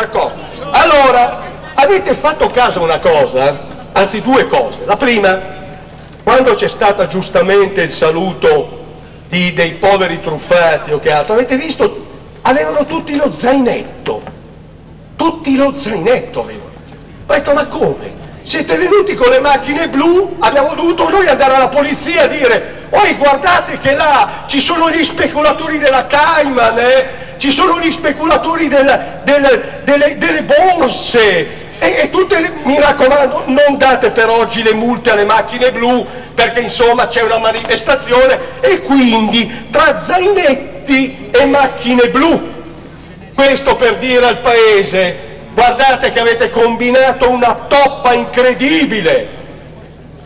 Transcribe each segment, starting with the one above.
D'accordo. Allora, avete fatto caso a una cosa, anzi due cose. La prima, quando c'è stato giustamente il saluto di, dei poveri truffati o che altro, avete visto, avevano tutti lo zainetto, tutti lo zainetto avevano. Ho detto, ma come? Siete venuti con le macchine blu, abbiamo dovuto noi andare alla polizia a dire, oi guardate che là ci sono gli speculatori della Cayman, eh? Ci sono gli speculatori del, del, delle, delle borse, e, e, tutte, mi raccomando, non date per oggi le multe alle macchine blu, perché insomma c'è una manifestazione, e quindi tra zainetti e macchine blu. Questo per dire al Paese, guardate che avete combinato una toppa incredibile.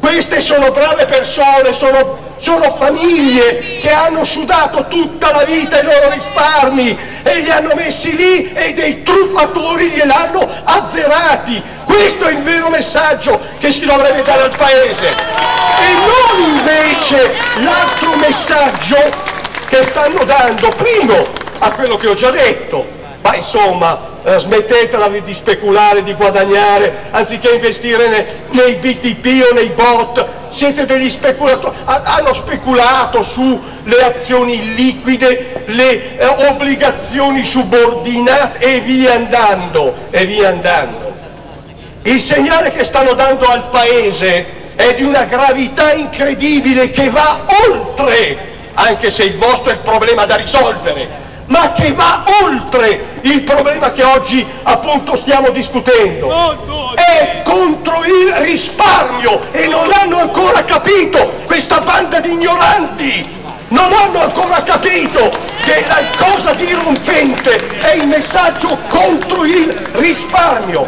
Queste sono brave persone, sono sono famiglie che hanno sudato tutta la vita i loro risparmi e li hanno messi lì e dei truffatori gliel'hanno azzerati. Questo è il vero messaggio che si dovrebbe dare al Paese. E non invece l'altro messaggio che stanno dando, primo, a quello che ho già detto, ma insomma eh, smettetela di, speculare, di guadagnare, anziché investire ne, nei BTP o nei bot, siete degli speculatori, hanno speculato sulle azioni liquide, le eh, obbligazioni subordinate e via andando, e via andando. Il segnale che stanno dando al Paese è di una gravità incredibile che va oltre, anche se il vostro è il problema da risolvere, ma che va oltre il problema che oggi appunto stiamo discutendo. È contro il risparmio e non l'hanno ancora capito questa banda di ignoranti. Non hanno ancora capito che la cosa dirompente è il messaggio contro il risparmio.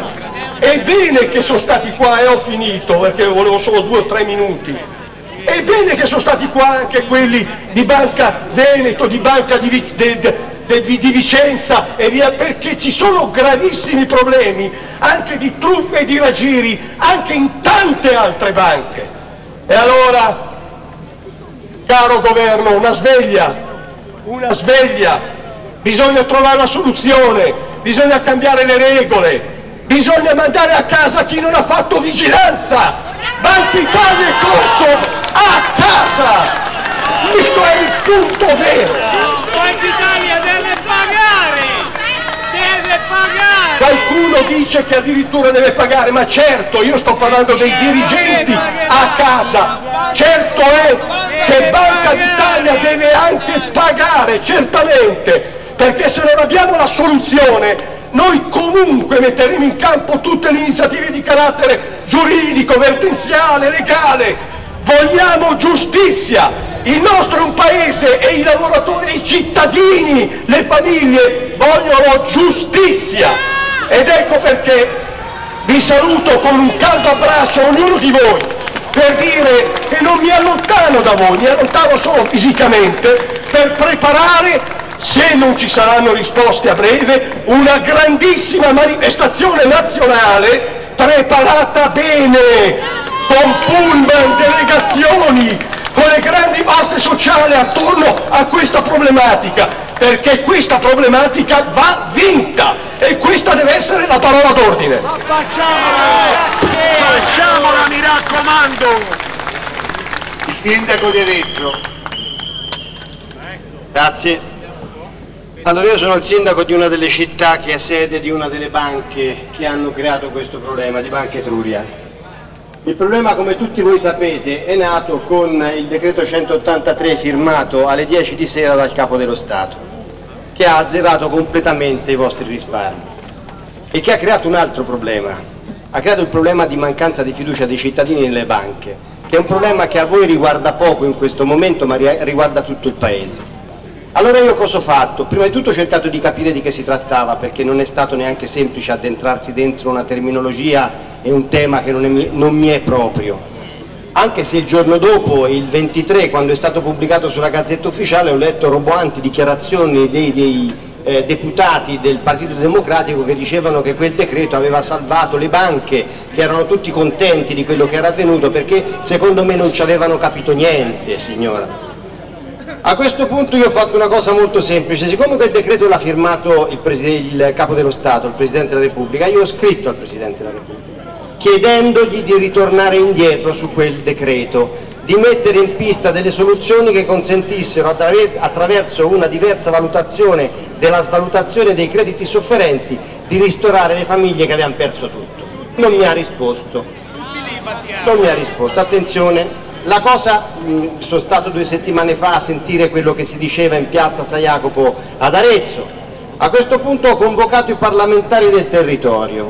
È bene che sono stati qua e ho finito perché volevo solo due o tre minuti è bene che sono stati qua anche quelli di Banca Veneto, di Banca di, di, di, di Vicenza e via, perché ci sono gravissimi problemi anche di truffe e di raggiri, anche in tante altre banche. E allora, caro governo, una sveglia, una sveglia, bisogna trovare la soluzione, bisogna cambiare le regole, bisogna mandare a casa chi non ha fatto vigilanza. Banca Italia e Corso a casa! Questo è il punto vero! Banca Italia deve pagare! Deve pagare! Qualcuno dice che addirittura deve pagare, ma certo, io sto parlando dei dirigenti a casa. Certo è che Banca d'Italia deve anche pagare, certamente, perché se non abbiamo la soluzione noi comunque metteremo in campo tutte le iniziative di carattere giuridico, vertenziale, legale, vogliamo giustizia, il nostro è un paese e i lavoratori, i cittadini, le famiglie vogliono giustizia ed ecco perché vi saluto con un caldo abbraccio a ognuno di voi per dire che non mi allontano da voi, mi allontano solo fisicamente per preparare se non ci saranno risposte a breve, una grandissima manifestazione nazionale preparata bene, con pullman, delegazioni, con le grandi forze sociali attorno a questa problematica, perché questa problematica va vinta e questa deve essere la parola d'ordine. Ma facciamola! Facciamola, mi raccomando! Il sindaco di Arezzo. Grazie. Allora io sono il sindaco di una delle città che è sede di una delle banche che hanno creato questo problema, di Banca Etruria. Il problema, come tutti voi sapete, è nato con il decreto 183 firmato alle 10 di sera dal Capo dello Stato, che ha azzerato completamente i vostri risparmi e che ha creato un altro problema. Ha creato il problema di mancanza di fiducia dei cittadini nelle banche, che è un problema che a voi riguarda poco in questo momento, ma riguarda tutto il Paese. Allora io cosa ho fatto? Prima di tutto ho cercato di capire di che si trattava, perché non è stato neanche semplice addentrarsi dentro una terminologia è un tema che non, è, non mi è proprio. Anche se il giorno dopo, il 23, quando è stato pubblicato sulla Gazzetta Ufficiale, ho letto roboanti dichiarazioni dei, dei eh, deputati del Partito Democratico che dicevano che quel decreto aveva salvato le banche, che erano tutti contenti di quello che era avvenuto perché secondo me non ci avevano capito niente, signora. A questo punto io ho fatto una cosa molto semplice, siccome quel decreto l'ha firmato il, il, Capo dello Stato, il Presidente della Repubblica, io ho scritto al Presidente della Repubblica chiedendogli di ritornare indietro su quel decreto, di mettere in pista delle soluzioni che consentissero attraverso una diversa valutazione della svalutazione dei crediti sofferenti di ristorare le famiglie che avevano perso tutto. Non mi ha risposto. Non mi ha risposto. Attenzione, la cosa, mh, sono stato due settimane fa a sentire quello che si diceva in piazza San Jacopo ad Arezzo. A questo punto ho convocato i parlamentari del territorio,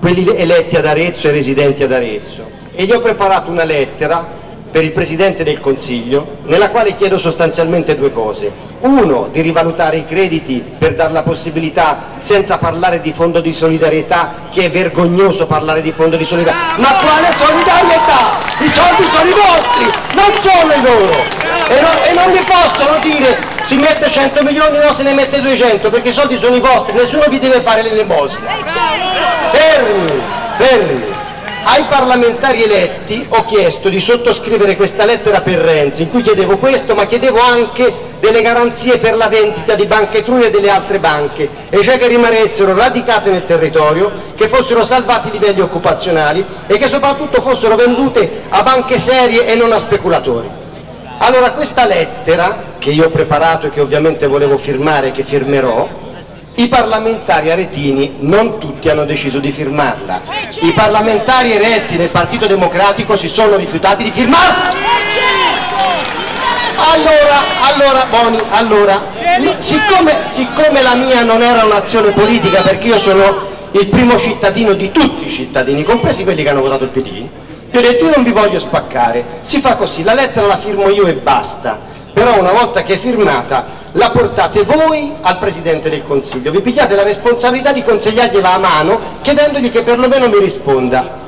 quelli eletti ad Arezzo e residenti ad Arezzo, e gli ho preparato una lettera per il Presidente del Consiglio, nella quale chiedo sostanzialmente due cose. Uno, di rivalutare i crediti per dare la possibilità, senza parlare di fondo di solidarietà, che è vergognoso parlare di fondo di solidarietà, ma quale solidarietà? I soldi sono i vostri, non sono i loro! E non, e non mi possono dire si mette 100 milioni, no se ne mette 200, perché i soldi sono i vostri, nessuno vi deve fare l'elemosina. Fermi, fermi ai parlamentari eletti ho chiesto di sottoscrivere questa lettera per Renzi in cui chiedevo questo ma chiedevo anche delle garanzie per la vendita di Banca Etruria e delle altre banche e cioè che rimanessero radicate nel territorio, che fossero salvati i livelli occupazionali e che soprattutto fossero vendute a banche serie e non a speculatori. Allora questa lettera che io ho preparato e che ovviamente volevo firmare e che firmerò i parlamentari aretini non tutti hanno deciso di firmarla. I parlamentari eretti del Partito Democratico si sono rifiutati di firmarla. Allora, allora, Boni, allora, siccome, siccome la mia non era un'azione politica, perché io sono il primo cittadino di tutti i cittadini, compresi quelli che hanno votato il PD, io ho detto io non vi voglio spaccare, si fa così, la lettera la firmo io e basta, però una volta che è firmata la portate voi al Presidente del Consiglio, vi pigliate la responsabilità di consigliargliela a mano chiedendogli che perlomeno mi risponda.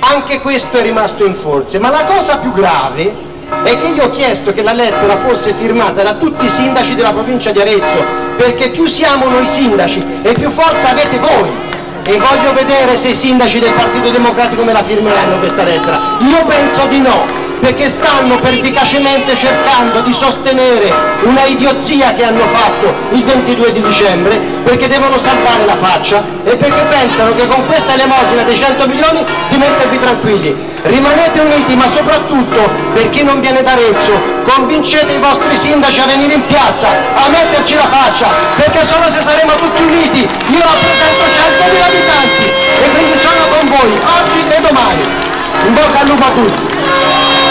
Anche questo è rimasto in forze, ma la cosa più grave è che io ho chiesto che la lettera fosse firmata da tutti i sindaci della provincia di Arezzo, perché più siamo noi sindaci e più forza avete voi. E voglio vedere se i sindaci del Partito Democratico me la firmeranno questa lettera. Io penso di no, perché stanno pervicacemente cercando di sostenere una idiozia che hanno fatto il 22 di dicembre perché devono salvare la faccia e perché pensano che con questa elemosina dei 100 milioni di mettervi tranquilli. Rimanete uniti ma soprattutto per chi non viene da Arezzo convincete i vostri sindaci a venire in piazza a metterci la faccia perché solo se saremo tutti uniti io rappresento 100.000 abitanti e quindi sono con voi oggi e domani. In bocca al lupo a tutti.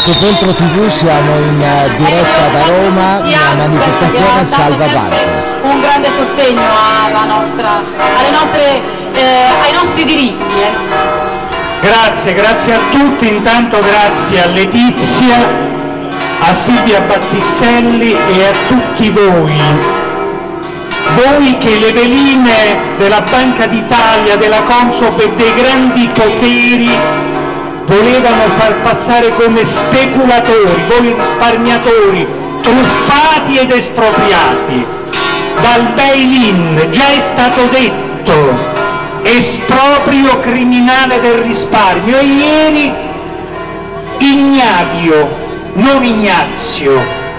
Centro TV siamo in eh, diretta da Roma, una manifestazione Salva Banco. Un grande sostegno nostra, nostre, eh, ai nostri diritti. Eh. Grazie, grazie a tutti, intanto grazie a Letizia, a Silvia Battistelli e a tutti voi. Voi che le veline della Banca d'Italia, della Consob e dei grandi poteri volevano far passare come speculatori, voi risparmiatori, truffati ed espropriati. Dal bail-in già è stato detto esproprio criminale del risparmio e ieri Ignavio, non Ignazio,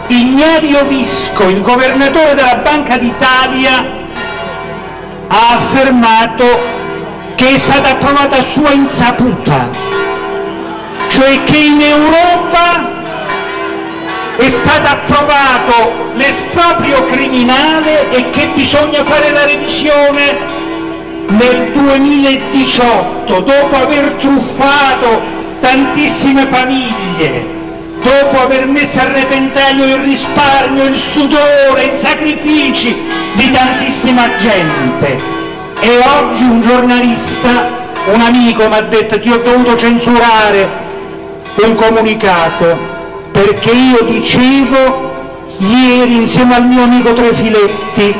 Ignavio Visco, il governatore della Banca d'Italia, ha affermato che è stata approvata a sua insaputa cioè che in Europa è stato approvato l'esproprio criminale e che bisogna fare la revisione nel 2018, dopo aver truffato tantissime famiglie, dopo aver messo a repentaglio il risparmio, il sudore, i sacrifici di tantissima gente. E oggi un giornalista, un amico mi ha detto ti ho dovuto censurare un comunicato perché io dicevo ieri insieme al mio amico Trefiletti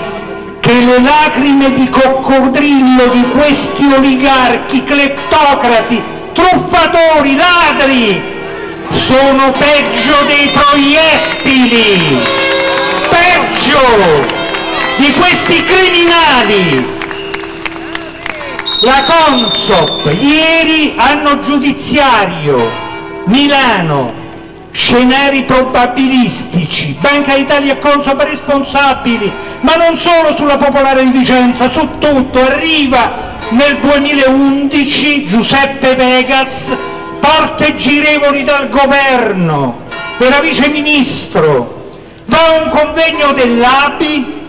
che le lacrime di coccodrillo di questi oligarchi, cleptocrati, truffatori, ladri, sono peggio dei proiettili, peggio di questi criminali. La Consop, ieri anno giudiziario, Milano, scenari probabilistici, Banca Italia e Consop responsabili, ma non solo sulla Popolare di Vicenza, su tutto, arriva nel 2011 Giuseppe Vegas, porte girevoli dal governo, era vice ministro, va a un convegno dell'API,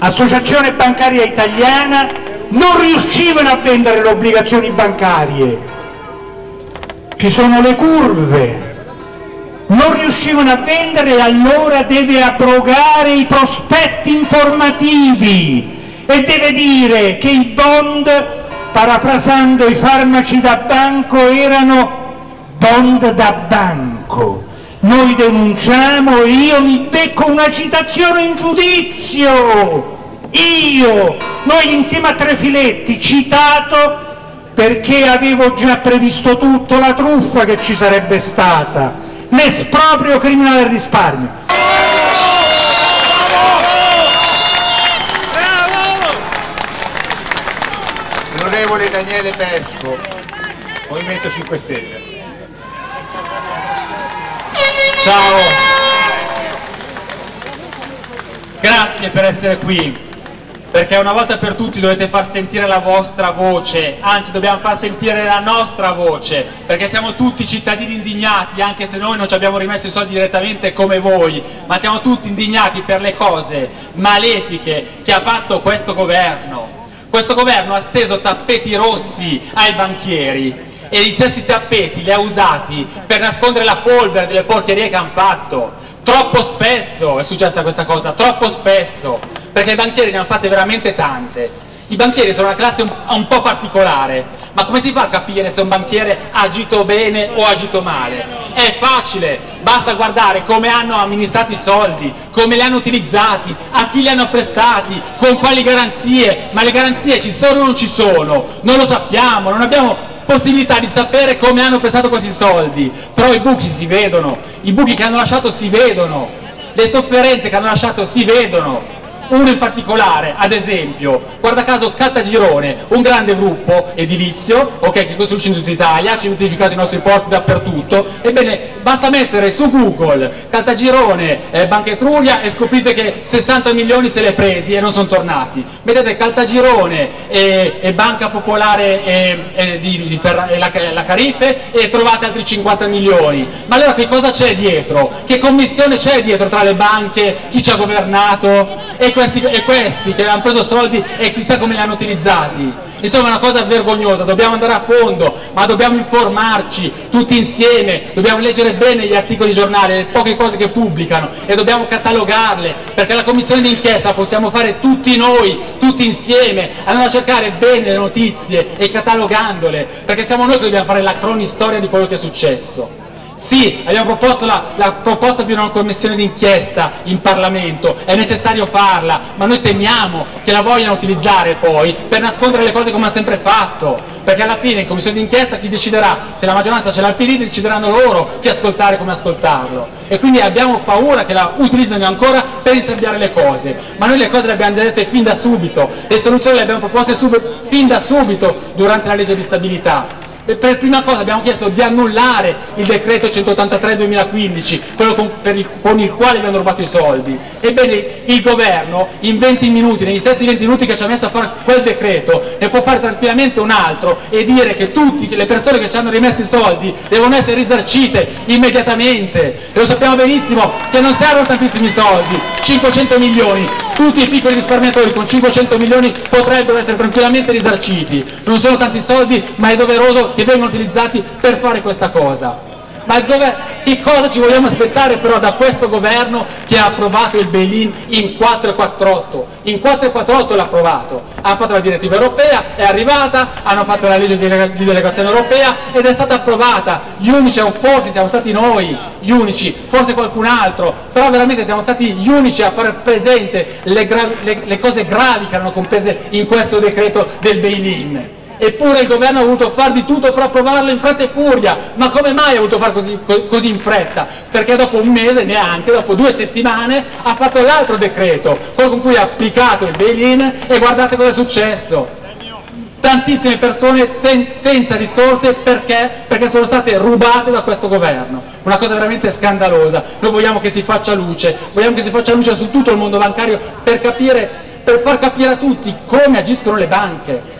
Associazione Bancaria Italiana, non riuscivano a vendere le obbligazioni bancarie, ci sono le curve, non riuscivano a vendere allora deve abrogare i prospetti informativi e deve dire che i bond parafrasando i farmaci da banco, erano bond da banco. Noi denunciamo e io mi becco una citazione in giudizio. Io, noi insieme a tre filetti, citato perché avevo già previsto tutto, la truffa che ci sarebbe stata, l'esproprio criminale del risparmio. Onorevole Daniele Pesco, Movimento 5 Stelle. Ciao. Grazie per essere qui, perché una volta per tutti dovete far sentire la vostra voce, anzi dobbiamo far sentire la nostra voce, perché siamo tutti cittadini indignati, anche se noi non ci abbiamo rimesso i soldi direttamente come voi, ma siamo tutti indignati per le cose malefiche che ha fatto questo governo. Questo governo ha steso tappeti rossi ai banchieri. E gli stessi tappeti li ha usati per nascondere la polvere delle porcherie che hanno fatto. Troppo spesso è successa questa cosa, troppo spesso, perché i banchieri ne hanno fatte veramente tante. I banchieri sono una classe un, un, po' particolare, ma come si fa a capire se un banchiere ha agito bene o ha agito male? È facile, basta guardare come hanno amministrato i soldi, come li hanno utilizzati, a chi li hanno prestati, con quali garanzie, ma le garanzie ci sono o non ci sono? Non lo sappiamo, non abbiamo possibilità di sapere come hanno prestato questi soldi, però i buchi si vedono, i buchi che hanno lasciato si vedono, le sofferenze che hanno lasciato si vedono uno in particolare, ad esempio, guarda caso Caltagirone, un grande gruppo edilizio okay, che costruisce in tutta Italia, ci ha notificato i nostri porti dappertutto, ebbene basta mettere su Google Caltagirone, eh, Banca Etruria e scoprite che 60 milioni se li è presi e non sono tornati. Mettete Caltagirone e, e Banca Popolare e, e di, di Ferra, e la, la Carife e trovate altri 50 milioni. Ma allora che cosa c'è dietro? Che commissione c'è dietro tra le banche, chi ci ha governato? E questi, e questi che hanno preso soldi e chissà come li hanno utilizzati. Insomma è una cosa vergognosa, dobbiamo andare a fondo, ma dobbiamo informarci tutti insieme, dobbiamo leggere bene gli articoli di giornale, le poche cose che pubblicano e dobbiamo catalogarle, perché la commissione d'inchiesta possiamo fare tutti noi, tutti insieme, andando a cercare bene le notizie e catalogandole, perché siamo noi che dobbiamo fare la cronistoria di quello che è successo. Sì, abbiamo proposto la, la proposta di una commissione d'inchiesta in Parlamento, è necessario farla, ma noi temiamo che la vogliano utilizzare poi per nascondere le cose come ha sempre fatto, perché alla fine in commissione d'inchiesta chi deciderà, se la maggioranza ce l'ha il PD, decideranno loro chi ascoltare e come ascoltarlo. E quindi abbiamo paura che la utilizzino ancora per insabbiare le cose, ma noi le cose le abbiamo già dette fin da subito, le soluzioni le abbiamo proposte fin da subito durante la legge di stabilità per prima cosa abbiamo chiesto di annullare il decreto 183-2015, quello con, il, con, il, quale abbiamo rubato i soldi. Ebbene, il governo in 20 minuti, negli stessi 20 minuti che ci ha messo a fare quel decreto, ne può fare tranquillamente un altro e dire che tutte le persone che ci hanno rimesso i soldi devono essere risarcite immediatamente. E lo sappiamo benissimo che non servono tantissimi soldi, 500 milioni, tutti i piccoli risparmiatori con 500 milioni potrebbero essere tranquillamente risarciti. Non sono tanti soldi, ma è doveroso che vengono utilizzati per fare questa cosa. Ma che cosa ci vogliamo aspettare però da questo governo che ha approvato il bail-in in 448? In 448 l'ha approvato, hanno fatto la direttiva europea, è arrivata, hanno fatto la legge di delegazione europea ed è stata approvata. Gli unici a opporsi siamo stati noi, gli unici, forse qualcun altro, però veramente siamo stati gli unici a far presente le, le, le cose gravi che erano comprese in questo decreto del bail-in eppure il governo ha voluto fare di tutto per approvarlo in fretta e furia, ma come mai ha voluto fare così, così, in fretta? Perché dopo un mese, neanche, dopo due settimane, ha fatto l'altro decreto, quello con cui ha applicato il bail-in e guardate cosa è successo. tantissime persone sen- senza risorse perché? perché sono state rubate da questo governo. Una cosa veramente scandalosa. Noi vogliamo che si faccia luce, vogliamo che si faccia luce su tutto il mondo bancario per, capire, per far capire a tutti come agiscono le banche.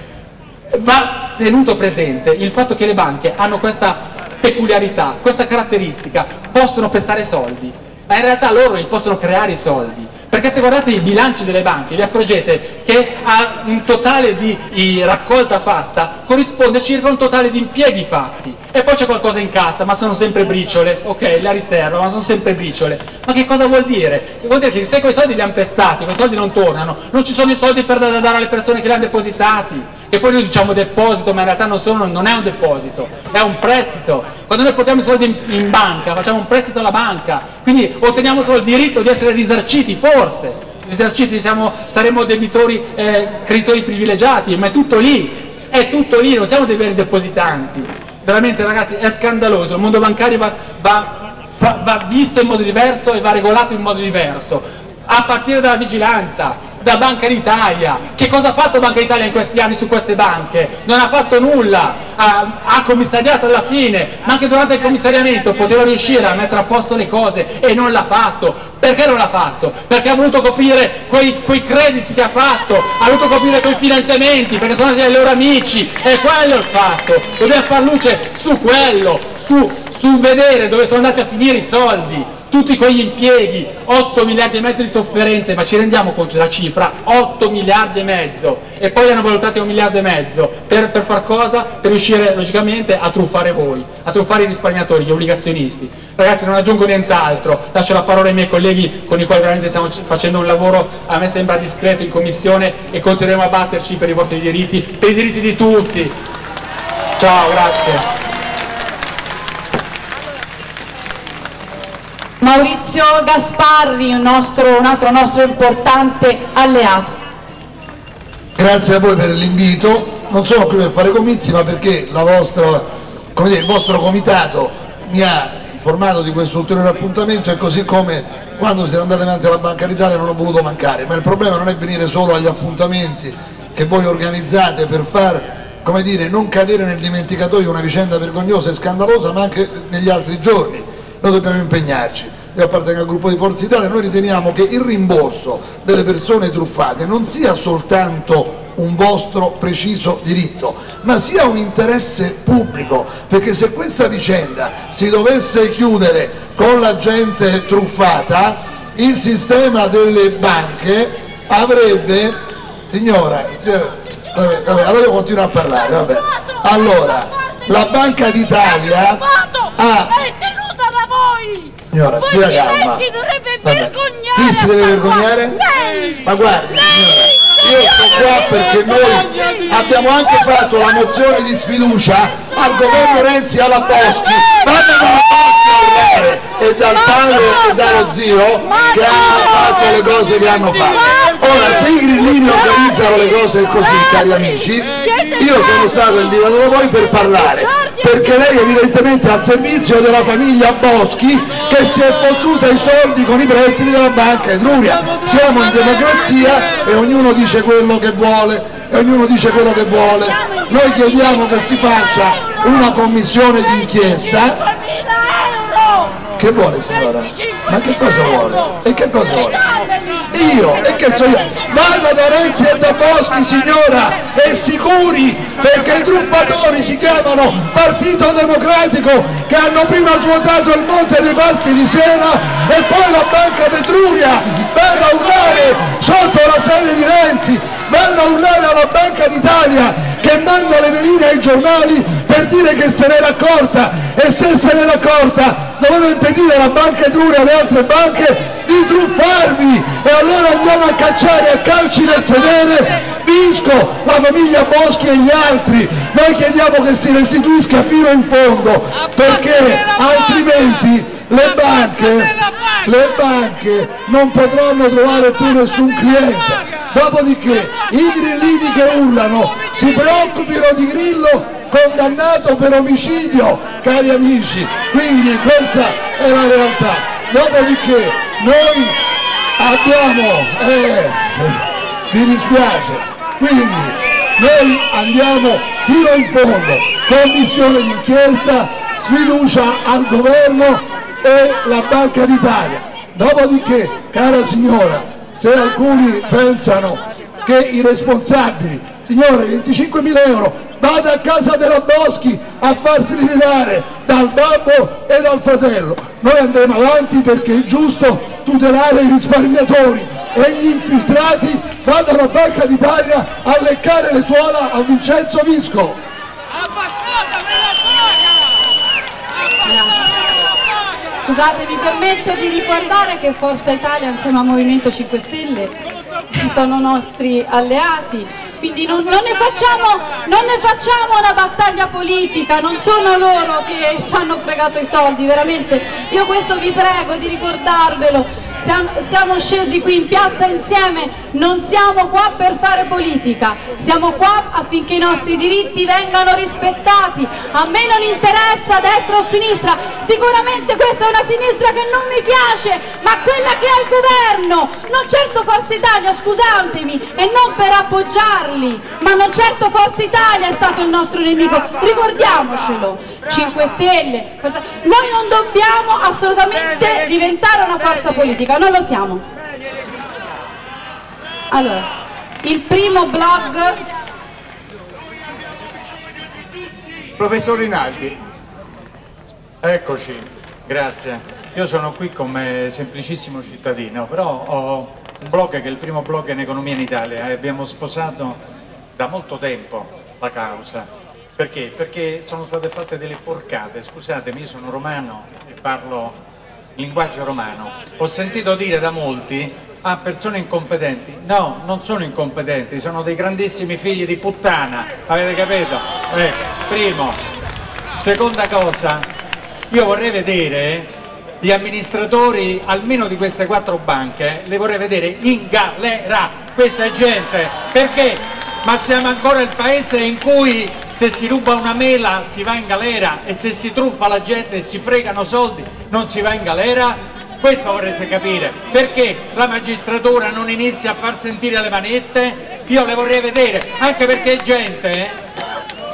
Va tenuto presente il fatto che le banche hanno questa peculiarità, questa caratteristica, possono prestare soldi, ma in realtà loro li possono creare i soldi. Perché se guardate i bilanci delle banche vi accorgete che a un totale di raccolta fatta corrisponde circa un totale di impieghi fatti e poi c'è qualcosa in cassa, ma sono sempre briciole, ok, la riserva, ma sono sempre briciole. Ma che cosa vuol dire? Vuol dire che se quei soldi li hanno prestati, quei soldi non tornano, non ci sono i soldi per da dare alle persone che li hanno depositati. Che poi noi diciamo deposito, ma in realtà non, sono, non è un deposito, è un prestito. Quando noi portiamo i soldi in, in banca, facciamo un prestito alla banca, quindi otteniamo solo il diritto di essere risarciti, forse. Risarciti siamo, saremo debitori, eh, creditori privilegiati, ma è tutto lì, è tutto lì, non siamo dei veri depositanti veramente ragazzi è scandaloso, il mondo bancario va, va, va, va visto in modo diverso e va regolato in modo diverso, a partire dalla vigilanza, da Banca d'Italia. Che cosa ha fatto Banca d'Italia in questi anni su queste banche? Non ha fatto nulla, ha, ha, commissariato alla fine, ma anche durante il commissariamento poteva riuscire a mettere a posto le cose e non l'ha fatto. Perché non l'ha fatto? Perché ha voluto coprire quei, quei, crediti che ha fatto, ha voluto coprire quei finanziamenti, perché sono stati ai loro amici, e quello è il fatto. Dobbiamo far luce su quello, su, su vedere dove sono andati a finire i soldi tutti quegli impieghi, 8 miliardi e mezzo di sofferenze, ma ci rendiamo conto della cifra? 8 miliardi e mezzo e poi hanno valutati un miliardo e mezzo per, per far cosa? Per riuscire logicamente a truffare voi, a truffare i risparmiatori, gli obbligazionisti. Ragazzi non aggiungo nient'altro, lascio la parola ai miei colleghi con i quali veramente stiamo facendo un lavoro a me sembra discreto in commissione e continueremo a batterci per i vostri diritti, per i diritti di tutti. Ciao, grazie. Maurizio Gasparri, un, nostro, un altro nostro importante alleato. Grazie a voi per l'invito, non sono qui per fare comizi ma perché vostra, dire, il vostro comitato mi ha informato di questo ulteriore appuntamento e così come quando siete andati davanti alla Banca d'Italia non ho voluto mancare, ma il problema non è venire solo agli appuntamenti che voi organizzate per far come dire, non cadere nel dimenticatoio una vicenda vergognosa e scandalosa, ma anche negli altri giorni. Noi dobbiamo impegnarci io appartengo al gruppo di Forza Italia, noi riteniamo che il rimborso delle persone truffate non sia soltanto un vostro preciso diritto, ma sia un interesse pubblico, perché se questa vicenda si dovesse chiudere con la gente truffata, il sistema delle banche avrebbe, signora, vabbè, vabbè, allora io continuo a parlare, vabbè. Allora, la Banca d'Italia ha voi! Signora, Voi stia calma. si dovrebbe Vabbè. vergognare! Chi si deve vergognare? Lei! Ma guardi, signora, io sto qua perché noi abbiamo anche fatto la mozione di sfiducia al governo Renzi e alla Boschi. Vada dalla Boschi a urlare e dal padre e dallo zio che hanno fatto le cose che hanno fatto. Ora, se i grillini organizzano le cose così, cari amici, io sono stato invitato da voi per parlare, perché lei evidentemente è al servizio della famiglia Boschi che si è fottuta i soldi con i prestiti della banca Etruria. Siamo in democrazia e ognuno dice quello che vuole, e ognuno dice quello che vuole. Noi chiediamo che si faccia una commissione d'inchiesta. Che vuole signora? Ma che cosa vuole? E che cosa vuole? Io? E che so io? Vado da Renzi e da Boschi signora e sicuri perché i truffatori si chiamano Partito Democratico che hanno prima svuotato il Monte dei Paschi di Siena e poi la Banca d'Etruria a urlare sotto la sede di Renzi vanno a urlare alla Banca d'Italia che manda le veline ai giornali per dire che se n'era accorta. E se se n'era accorta doveva impedire alla Banca Etruria e alle altre banche di truffarvi. E allora andiamo a cacciare a calci nel sedere Visco, la famiglia Boschi e gli altri. Noi chiediamo che si restituisca fino in fondo perché altrimenti le banche, le banche non potranno trovare più nessun cliente dopodiché i grillini che urlano si preoccupino di Grillo condannato per omicidio cari amici. Quindi questa è la realtà. Dopodiché noi abbiamo eh, mi dispiace. Quindi noi andiamo fino in fondo, commissione d'inchiesta, sfiducia al governo e la Banca d'Italia. Dopodiché, cara signora, se alcuni pensano che i responsabili, signore, 25.000 euro, vada a casa della Boschi a farsi ridare dal babbo e dal fratello. Noi andremo avanti perché è giusto tutelare i risparmiatori e gli infiltrati vadano a Banca d'Italia a leccare le suola a Vincenzo Visco. Scusate, mi permetto di ricordare che Forza Italia insieme al Movimento 5 Stelle sono nostri alleati, quindi non, non, ne facciamo, non, ne facciamo, una battaglia politica, non sono loro che ci hanno fregato i soldi, veramente. Io questo vi prego di ricordarvelo siamo scesi qui in piazza insieme, non siamo qua per fare politica, siamo qua affinché i nostri diritti vengano rispettati. A me non interessa destra o sinistra, sicuramente questa è una sinistra che non mi piace, ma quella che ha il governo, non certo Forza Italia, scusatemi, e non per appoggiarli, ma non certo Forza Italia è stato il nostro nemico, ricordiamocelo. 5 Stelle, noi non dobbiamo assolutamente diventare una forza politica non lo siamo. Allora, il primo blog... Professor Rinaldi. Eccoci, grazie. Io sono qui come semplicissimo cittadino, però ho un blog che è il primo blog in economia in Italia e abbiamo sposato da molto tempo la causa. Perché? Perché sono state fatte delle porcate, scusatemi, io sono romano e parlo linguaggio romano. Ho sentito dire da molti, ah, persone incompetenti. No, non sono incompetenti, sono dei grandissimi figli di puttana, avete capito? Eh, primo. Seconda cosa, io vorrei vedere gli amministratori almeno di queste quattro banche, le vorrei vedere in galera, questa gente, perché? Ma siamo ancora il paese in cui se si ruba una mela si va in galera e se si truffa la gente e si fregano soldi non si va in galera? Questo vorrei capire, perché la magistratura non inizia a far sentire le manette? Io le vorrei vedere, anche perché è gente,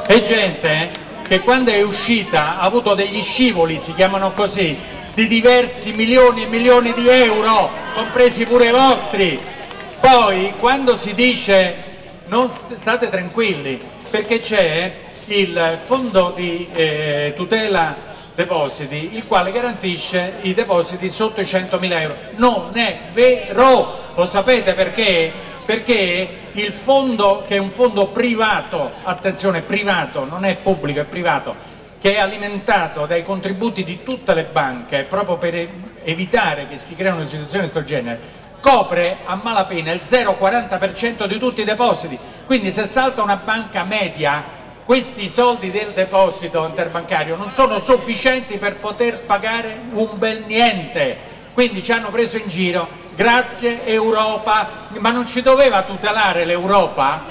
è gente che quando è uscita ha avuto degli scivoli, si chiamano così, di diversi milioni e milioni di euro, compresi pure i vostri. Poi quando si dice non state tranquilli, perché c'è il fondo di eh, tutela depositi il quale garantisce i depositi sotto i 100.000 euro. Non è vero, lo sapete perché? Perché il fondo che è un fondo privato, attenzione privato, non è pubblico, è privato, che è alimentato dai contributi di tutte le banche proprio per evitare che si creino situazioni di questo genere, copre a malapena il 0,40% di tutti i depositi, quindi se salta una banca media questi soldi del deposito interbancario non sono sufficienti per poter pagare un bel niente, quindi ci hanno preso in giro, grazie Europa, ma non ci doveva tutelare l'Europa?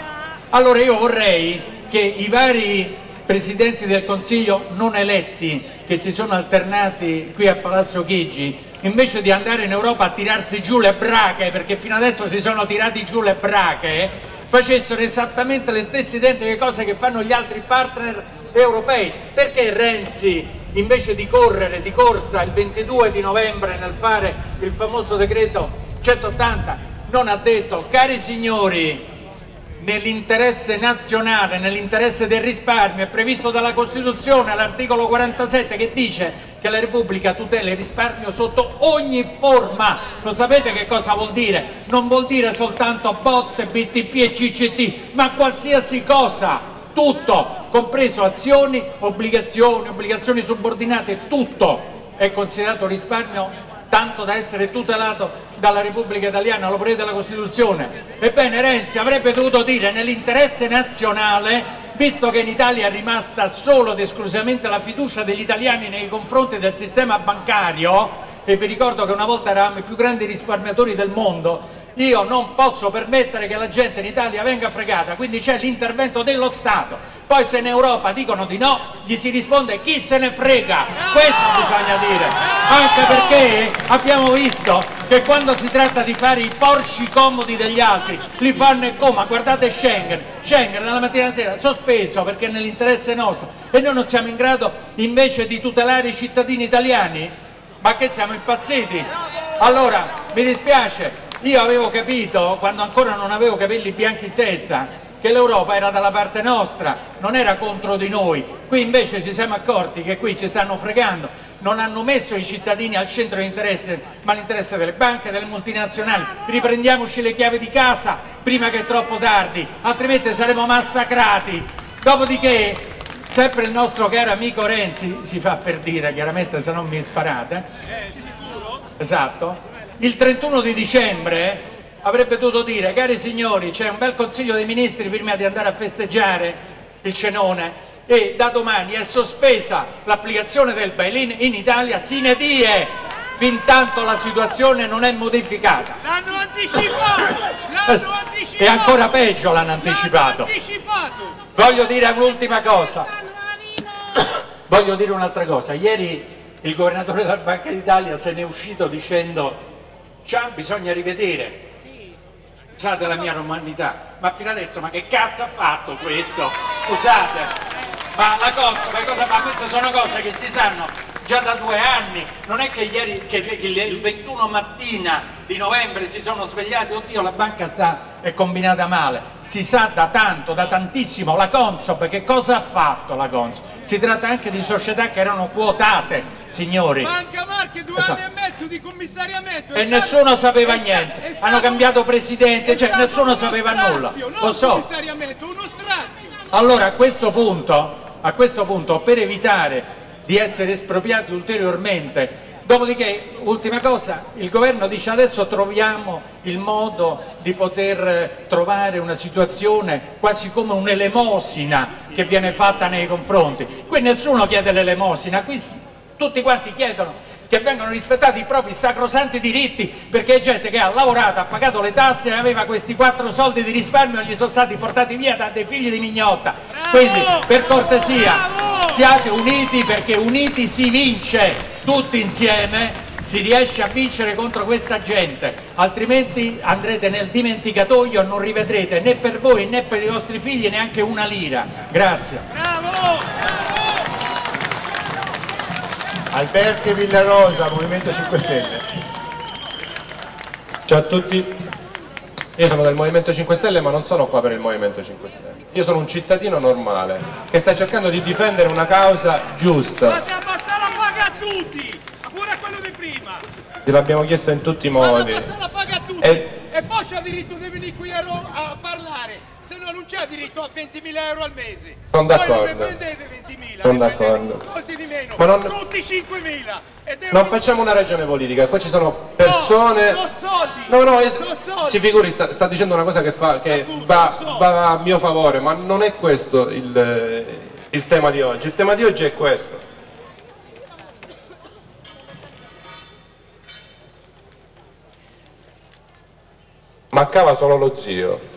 Allora io vorrei che i vari presidenti del Consiglio non eletti che si sono alternati qui a Palazzo Chigi invece di andare in Europa a tirarsi giù le brache, perché fino adesso si sono tirati giù le brache, facessero esattamente le stesse identiche cose che fanno gli altri partner europei. Perché Renzi, invece di correre di corsa il 22 di novembre nel fare il famoso decreto 180, non ha detto, cari signori, nell'interesse nazionale, nell'interesse del risparmio, è previsto dalla Costituzione all'articolo 47 che dice che la Repubblica tutela il risparmio sotto ogni forma. Lo sapete che cosa vuol dire? Non vuol dire soltanto bot, BTP e CCT, ma qualsiasi cosa, tutto, compreso azioni, obbligazioni, obbligazioni subordinate, tutto è considerato risparmio tanto da essere tutelato dalla Repubblica Italiana, lo prevede la Costituzione. Ebbene Renzi avrebbe dovuto dire nell'interesse nazionale visto che in Italia è rimasta solo ed esclusivamente la fiducia degli italiani nei confronti del sistema bancario, e vi ricordo che una volta eravamo i più grandi risparmiatori del mondo, Io non posso permettere che la gente in Italia venga fregata, quindi c'è l'intervento dello Stato. Poi se in Europa dicono di no, gli si risponde chi se ne frega. Questo bisogna dire. Anche perché abbiamo visto che quando si tratta di fare i porci comodi degli altri, li fanno e come? Guardate Schengen. Schengen dalla mattina alla sera sospeso perché è nell'interesse nostro e noi non siamo in grado invece di tutelare i cittadini italiani? Ma che siamo impazziti? Allora, mi dispiace, io avevo capito, quando ancora non avevo capelli bianchi in testa, che l'Europa era dalla parte nostra, non era contro di noi. Qui invece ci siamo accorti che qui ci stanno fregando, non hanno messo i cittadini al centro dell'interesse, ma l'interesse delle banche, delle multinazionali. Riprendiamoci le chiavi di casa prima che è troppo tardi, altrimenti saremo massacrati. Dopodiché, sempre il nostro caro amico Renzi, si fa per dire chiaramente se non mi sparate, esatto, il 31 di dicembre avrebbe dovuto dire, cari signori, c'è un bel consiglio dei ministri prima di andare a festeggiare il cenone e da domani è sospesa l'applicazione del bail-in in Italia sine die, fin tanto la situazione non è modificata. L'hanno anticipato! L'hanno anticipato! E ancora peggio l'hanno anticipato. anticipato! Voglio dire un'ultima cosa. Voglio dire un'altra cosa. Ieri il governatore della Banca d'Italia se n'è uscito dicendo già bisogna rivedere. Scusate la mia romanità, ma fino adesso ma che cazzo ha fatto questo? Scusate, ma la che cosa fa? Queste sono cose che si sanno già da due anni, non è che ieri, che il 21 mattina di novembre si sono svegliati, oddio la banca sta, è combinata male, si sa da tanto, da tantissimo, la Consob che cosa ha fatto la Consob? Si tratta anche di società che erano quotate, signori. Banca Marche due Esatto. anni e mezzo di commissariamento E nessuno stato- sapeva niente, stato- hanno cambiato presidente, cioè nessuno uno sapeva nulla. non Lo so. commissariamento, uno strazio Allora a questo punto, a questo punto per evitare di essere espropriati ulteriormente, dopodiché, ultima cosa, il governo dice adesso troviamo il modo di poter eh, trovare una situazione quasi come un'elemosina che viene fatta nei confronti. Qui nessuno chiede l'elemosina, qui tutti quanti chiedono che vengano rispettati i propri sacrosanti diritti perché è gente che ha lavorato, ha pagato le tasse e aveva questi quattro soldi di risparmio e gli sono stati portati via da dei figli di mignotta. Quindi per cortesia siate uniti perché uniti si vince tutti insieme. Si riesce a vincere contro questa gente, altrimenti andrete nel dimenticatoio e non rivedrete né per voi né per i vostri figli neanche una lira. Grazie. Alberti Villarosa, Movimento 5 Stelle. Ciao a tutti, io sono del Movimento 5 Stelle ma non sono qua per il Movimento 5 Stelle. Io sono un cittadino normale che sta cercando di difendere una causa giusta. Fate abbassare la paga a tutti pure a quello di prima Te l'abbiamo chiesto in tutti i modi. abbassare la paga a tutti E- e poi c'ha diritto di venire qui a, Ro- a parlare no non c'ha diritto a 20.000 euro al mese Sono d'accordo. ne prendete 20.000 Sono d'accordo. Ma non- tutti 5.000 e devono Non facciamo una ragione politica, qua ci sono persone... sono soldi No, no, soldi si figuri, sta, sta dicendo una cosa che, fa, che va, va a mio favore, ma non è questo il, il tema di oggi. Il tema di oggi è questo. Mancava solo lo zio.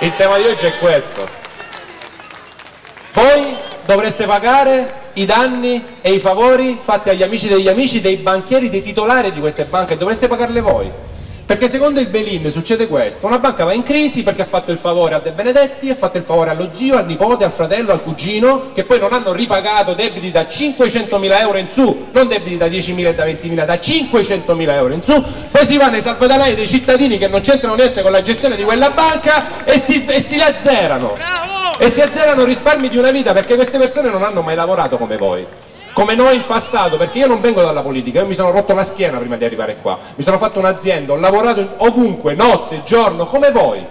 Il tema di oggi è questo. Voi dovreste pagare i danni e i favori fatti agli amici degli amici dei banchieri, dei titolari di queste banche, dovreste pagarle voi. Perché secondo il Belin succede questo, una banca va in crisi perché ha fatto il favore a De Benedetti, ha fatto il favore allo zio, al nipote, al fratello, al cugino, che poi non hanno ripagato debiti da 500.000 euro in su, non debiti da 10.000 e da 20.000, da 500.000 euro in su, poi si va nei salvadanai dei cittadini che non c'entrano niente con la gestione di quella banca e si, e si azzerano. E si azzerano risparmi di una vita perché queste persone non hanno mai lavorato come voi. Come noi in passato, perché io non vengo dalla politica, io mi sono rotto la schiena prima di arrivare qua, mi sono fatto un'azienda, ho lavorato ovunque, notte, giorno, come voi,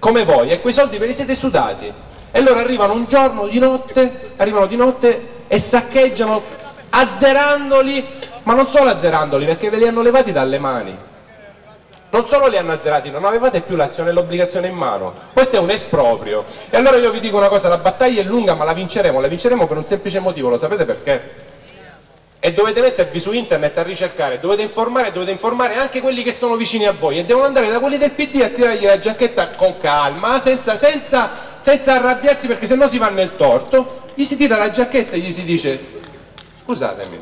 come voi, e quei soldi ve li siete sudati. E loro arrivano un giorno di notte, arrivano di notte e saccheggiano, azzerandoli, ma non solo azzerandoli, perché ve li hanno levati dalle mani. Non solo li hanno azzerati, non avevate più l'azione e l'obbligazione in mano. Questo è un esproprio. E allora io vi dico una cosa, la battaglia è lunga, ma la vinceremo, la vinceremo per un semplice motivo, lo sapete perché? E dovete mettervi su internet a ricercare, dovete informare, dovete informare anche quelli che sono vicini a voi e devono andare da quelli del PD a tirargli la giacchetta con calma, senza, senza, senza arrabbiarsi perché sennò si va nel torto, gli si tira la giacchetta e gli si dice scusatemi,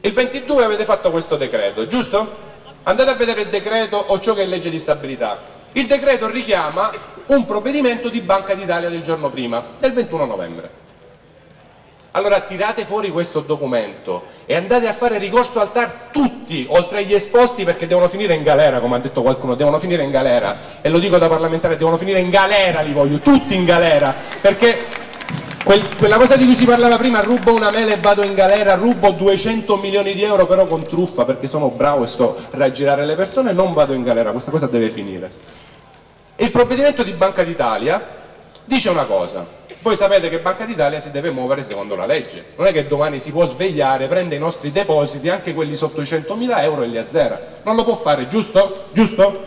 il 22 avete fatto questo decreto, giusto? Andate a vedere il decreto o ciò che è legge di stabilità. Il decreto richiama un provvedimento di Banca d'Italia del giorno prima, del 21 novembre. Allora tirate fuori questo documento e andate a fare ricorso al TAR tutti, oltre agli esposti, perché devono finire in galera, come ha detto qualcuno, devono finire in galera. E lo dico da parlamentare, devono finire in galera, li voglio, tutti in galera, perché quel, quella cosa di cui si parlava prima, rubo una mela e vado in galera, rubo 200 milioni di euro però con truffa perché sono bravo e sto a raggirare le persone, non vado in galera, questa cosa deve finire. Il provvedimento di Banca d'Italia dice una cosa, voi sapete che Banca d'Italia si deve muovere secondo la legge, non è che domani si può svegliare, prende i nostri depositi, anche quelli sotto i 100.000 euro e li azzera, non lo può fare, giusto? Giusto?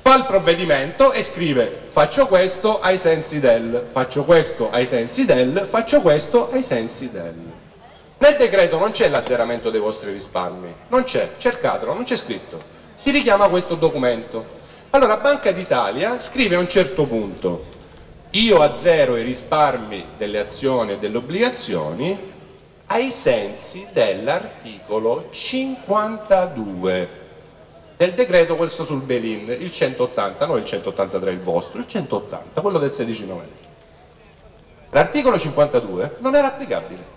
Fa il provvedimento e scrive faccio questo ai sensi del, faccio questo ai sensi del, faccio questo ai sensi del. Nel decreto non c'è l'azzeramento dei vostri risparmi, non c'è, cercatelo, non c'è scritto. Si richiama questo documento. Allora Banca d'Italia scrive a un certo punto io azzero i risparmi delle azioni e delle obbligazioni ai sensi dell'articolo 52 del decreto questo sul Belin, il 180, non il 183 il vostro, il 180, quello del 16 novembre. L'articolo 52 non era applicabile.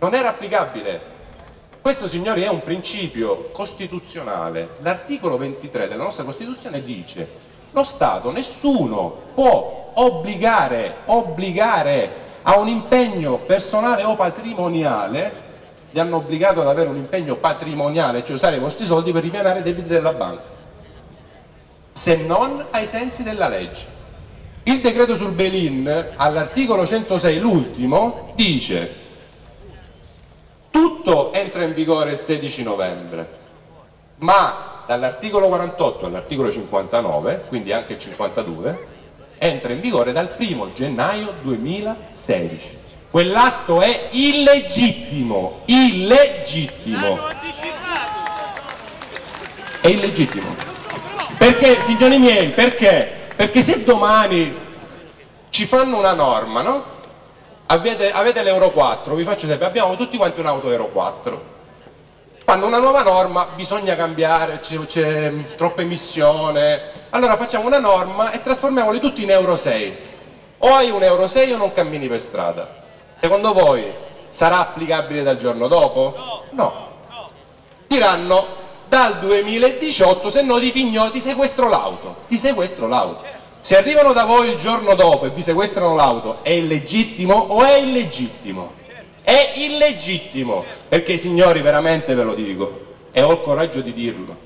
Non era applicabile. Questo, signori, è un principio costituzionale. L'articolo 23 della nostra Costituzione dice lo Stato, nessuno può obbligare, obbligare a un impegno personale o patrimoniale, li hanno obbligato ad avere un impegno patrimoniale, cioè usare i vostri soldi per ripianare i debiti della banca, se non ai sensi della legge. Il decreto sul Belin, all'articolo 106, l'ultimo, dice tutto entra in vigore il 16 novembre, ma dall'articolo 48 all'articolo 59, quindi anche il 52, entra in vigore dal 1 gennaio 2016. Quell'atto è illegittimo, illegittimo. È illegittimo. Perché, signori miei, perché? Perché se domani ci fanno una norma, no? Avete, avete l'Euro 4, vi faccio esempio, abbiamo tutti quanti un'auto Euro 4 fanno una nuova norma, bisogna cambiare, c'è troppa emissione, allora facciamo una norma e trasformiamoli tutti in Euro 6. O hai un Euro 6 o non cammini per strada. Secondo voi sarà applicabile dal giorno dopo? No. Diranno dal 2018 se no ti pigno, ti sequestro l'auto, ti sequestro l'auto. Se arrivano da voi il giorno dopo e vi sequestrano l'auto, è illegittimo o è illegittimo? È illegittimo, perché signori veramente ve lo dico, e ho il coraggio di dirlo,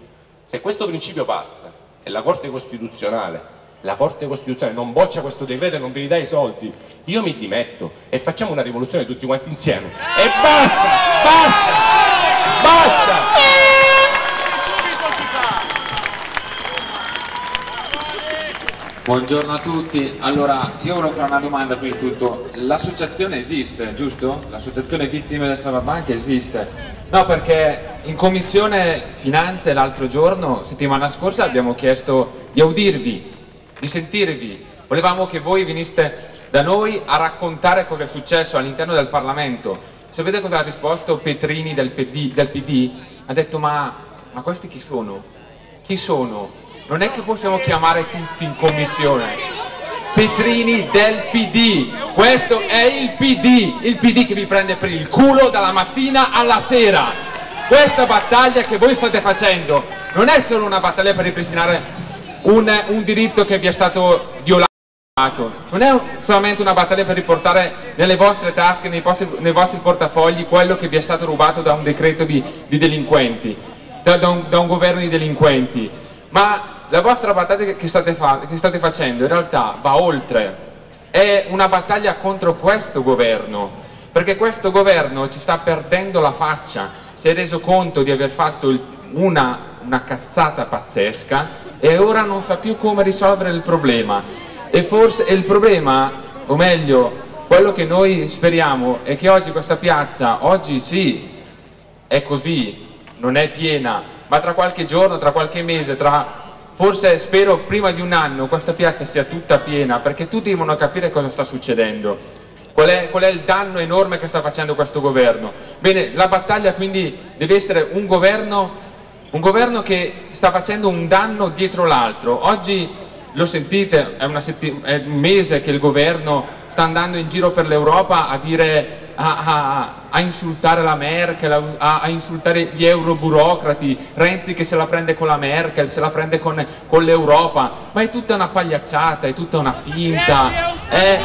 se questo principio passa e la Corte Costituzionale la Corte Costituzionale non boccia questo decreto e non vi ridà i soldi, io mi dimetto e facciamo una rivoluzione tutti quanti insieme. E basta, basta, basta! Buongiorno a tutti, allora io volevo fare una domanda prima di tutto, l'associazione esiste, giusto? L'associazione vittime del Salvabanca esiste? No, perché in commissione finanze l'altro giorno, settimana scorsa, abbiamo chiesto di audirvi, di sentirvi, volevamo che voi veniste da noi a raccontare cosa è successo all'interno del Parlamento. Sapete cosa ha risposto Petrini del PD? Del PD? Ha detto ma, ma questi chi sono? Chi sono? Non è che possiamo chiamare tutti in commissione. Petrini del PD, questo è il PD, il PD che vi prende per il culo dalla mattina alla sera. Questa battaglia che voi state facendo non è solo una battaglia per ripristinare un, un diritto che vi è stato violato, non è solamente una battaglia per riportare nelle vostre tasche, nei vostri, nei vostri portafogli quello che vi è stato rubato da un decreto di, di delinquenti, da, da, un, da un governo di delinquenti, ma la vostra battaglia che state, che state facendo in realtà va oltre, è una battaglia contro questo governo, perché questo governo ci sta perdendo la faccia, si è reso conto di aver fatto una, una cazzata pazzesca e ora non sa più come risolvere il problema. E forse il problema, o meglio, quello che noi speriamo è che oggi questa piazza, oggi sì, è così, non è piena, ma tra qualche giorno, tra qualche mese, tra forse spero prima di un anno questa piazza sia tutta piena perché tutti devono capire cosa sta succedendo. Qual è, qual è, il danno enorme che sta facendo questo governo? Bene, la battaglia quindi deve essere un governo, un governo che sta facendo un danno dietro l'altro. Oggi lo sentite, è, è, un mese che il governo sta andando in giro per l'Europa a dire a, a, a, insultare la Merkel, a, a, insultare gli euroburocrati, Renzi che se la prende con la Merkel, se la prende con, con l'Europa, ma è tutta una pagliacciata, è tutta una finta. È,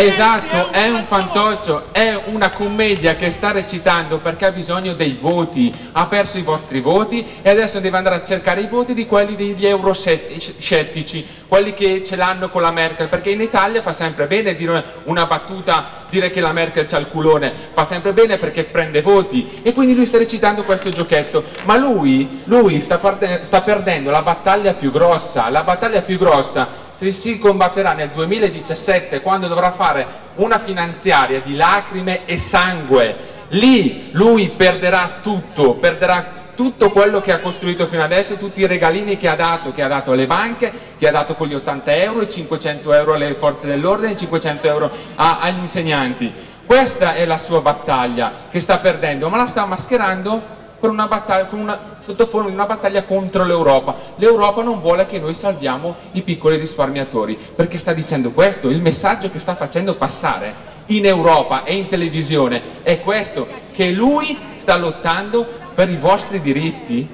Esatto, è un fantoccio, è una commedia che sta recitando perché ha bisogno dei voti, ha perso i vostri voti e adesso deve andare a cercare i voti di quelli degli euroscettici, quelli che ce l'hanno con la Merkel, perché in Italia fa sempre bene dire una battuta, dire che la Merkel c'ha il culone, fa sempre bene perché prende voti. E quindi lui sta recitando questo giochetto, ma lui, lui sta, sta perdendo la battaglia più grossa, la battaglia più grossa se si combatterà nel 2017 quando dovrà fare una finanziaria di lacrime e sangue. Lì lui perderà tutto, perderà tutto quello che ha costruito fino adesso, tutti i regalini che ha dato, che ha dato alle banche, che ha dato con gli 80 euro, i 500 euro alle forze dell'ordine, i 500 euro a, agli insegnanti. Questa è la sua battaglia che sta perdendo, ma la sta mascherando con una battaglia, con una, sotto forma di una battaglia contro l'Europa. L'Europa non vuole che noi salviamo i piccoli risparmiatori, perché sta dicendo questo, il messaggio che sta facendo passare in Europa e in televisione è questo, che lui sta lottando per i vostri diritti.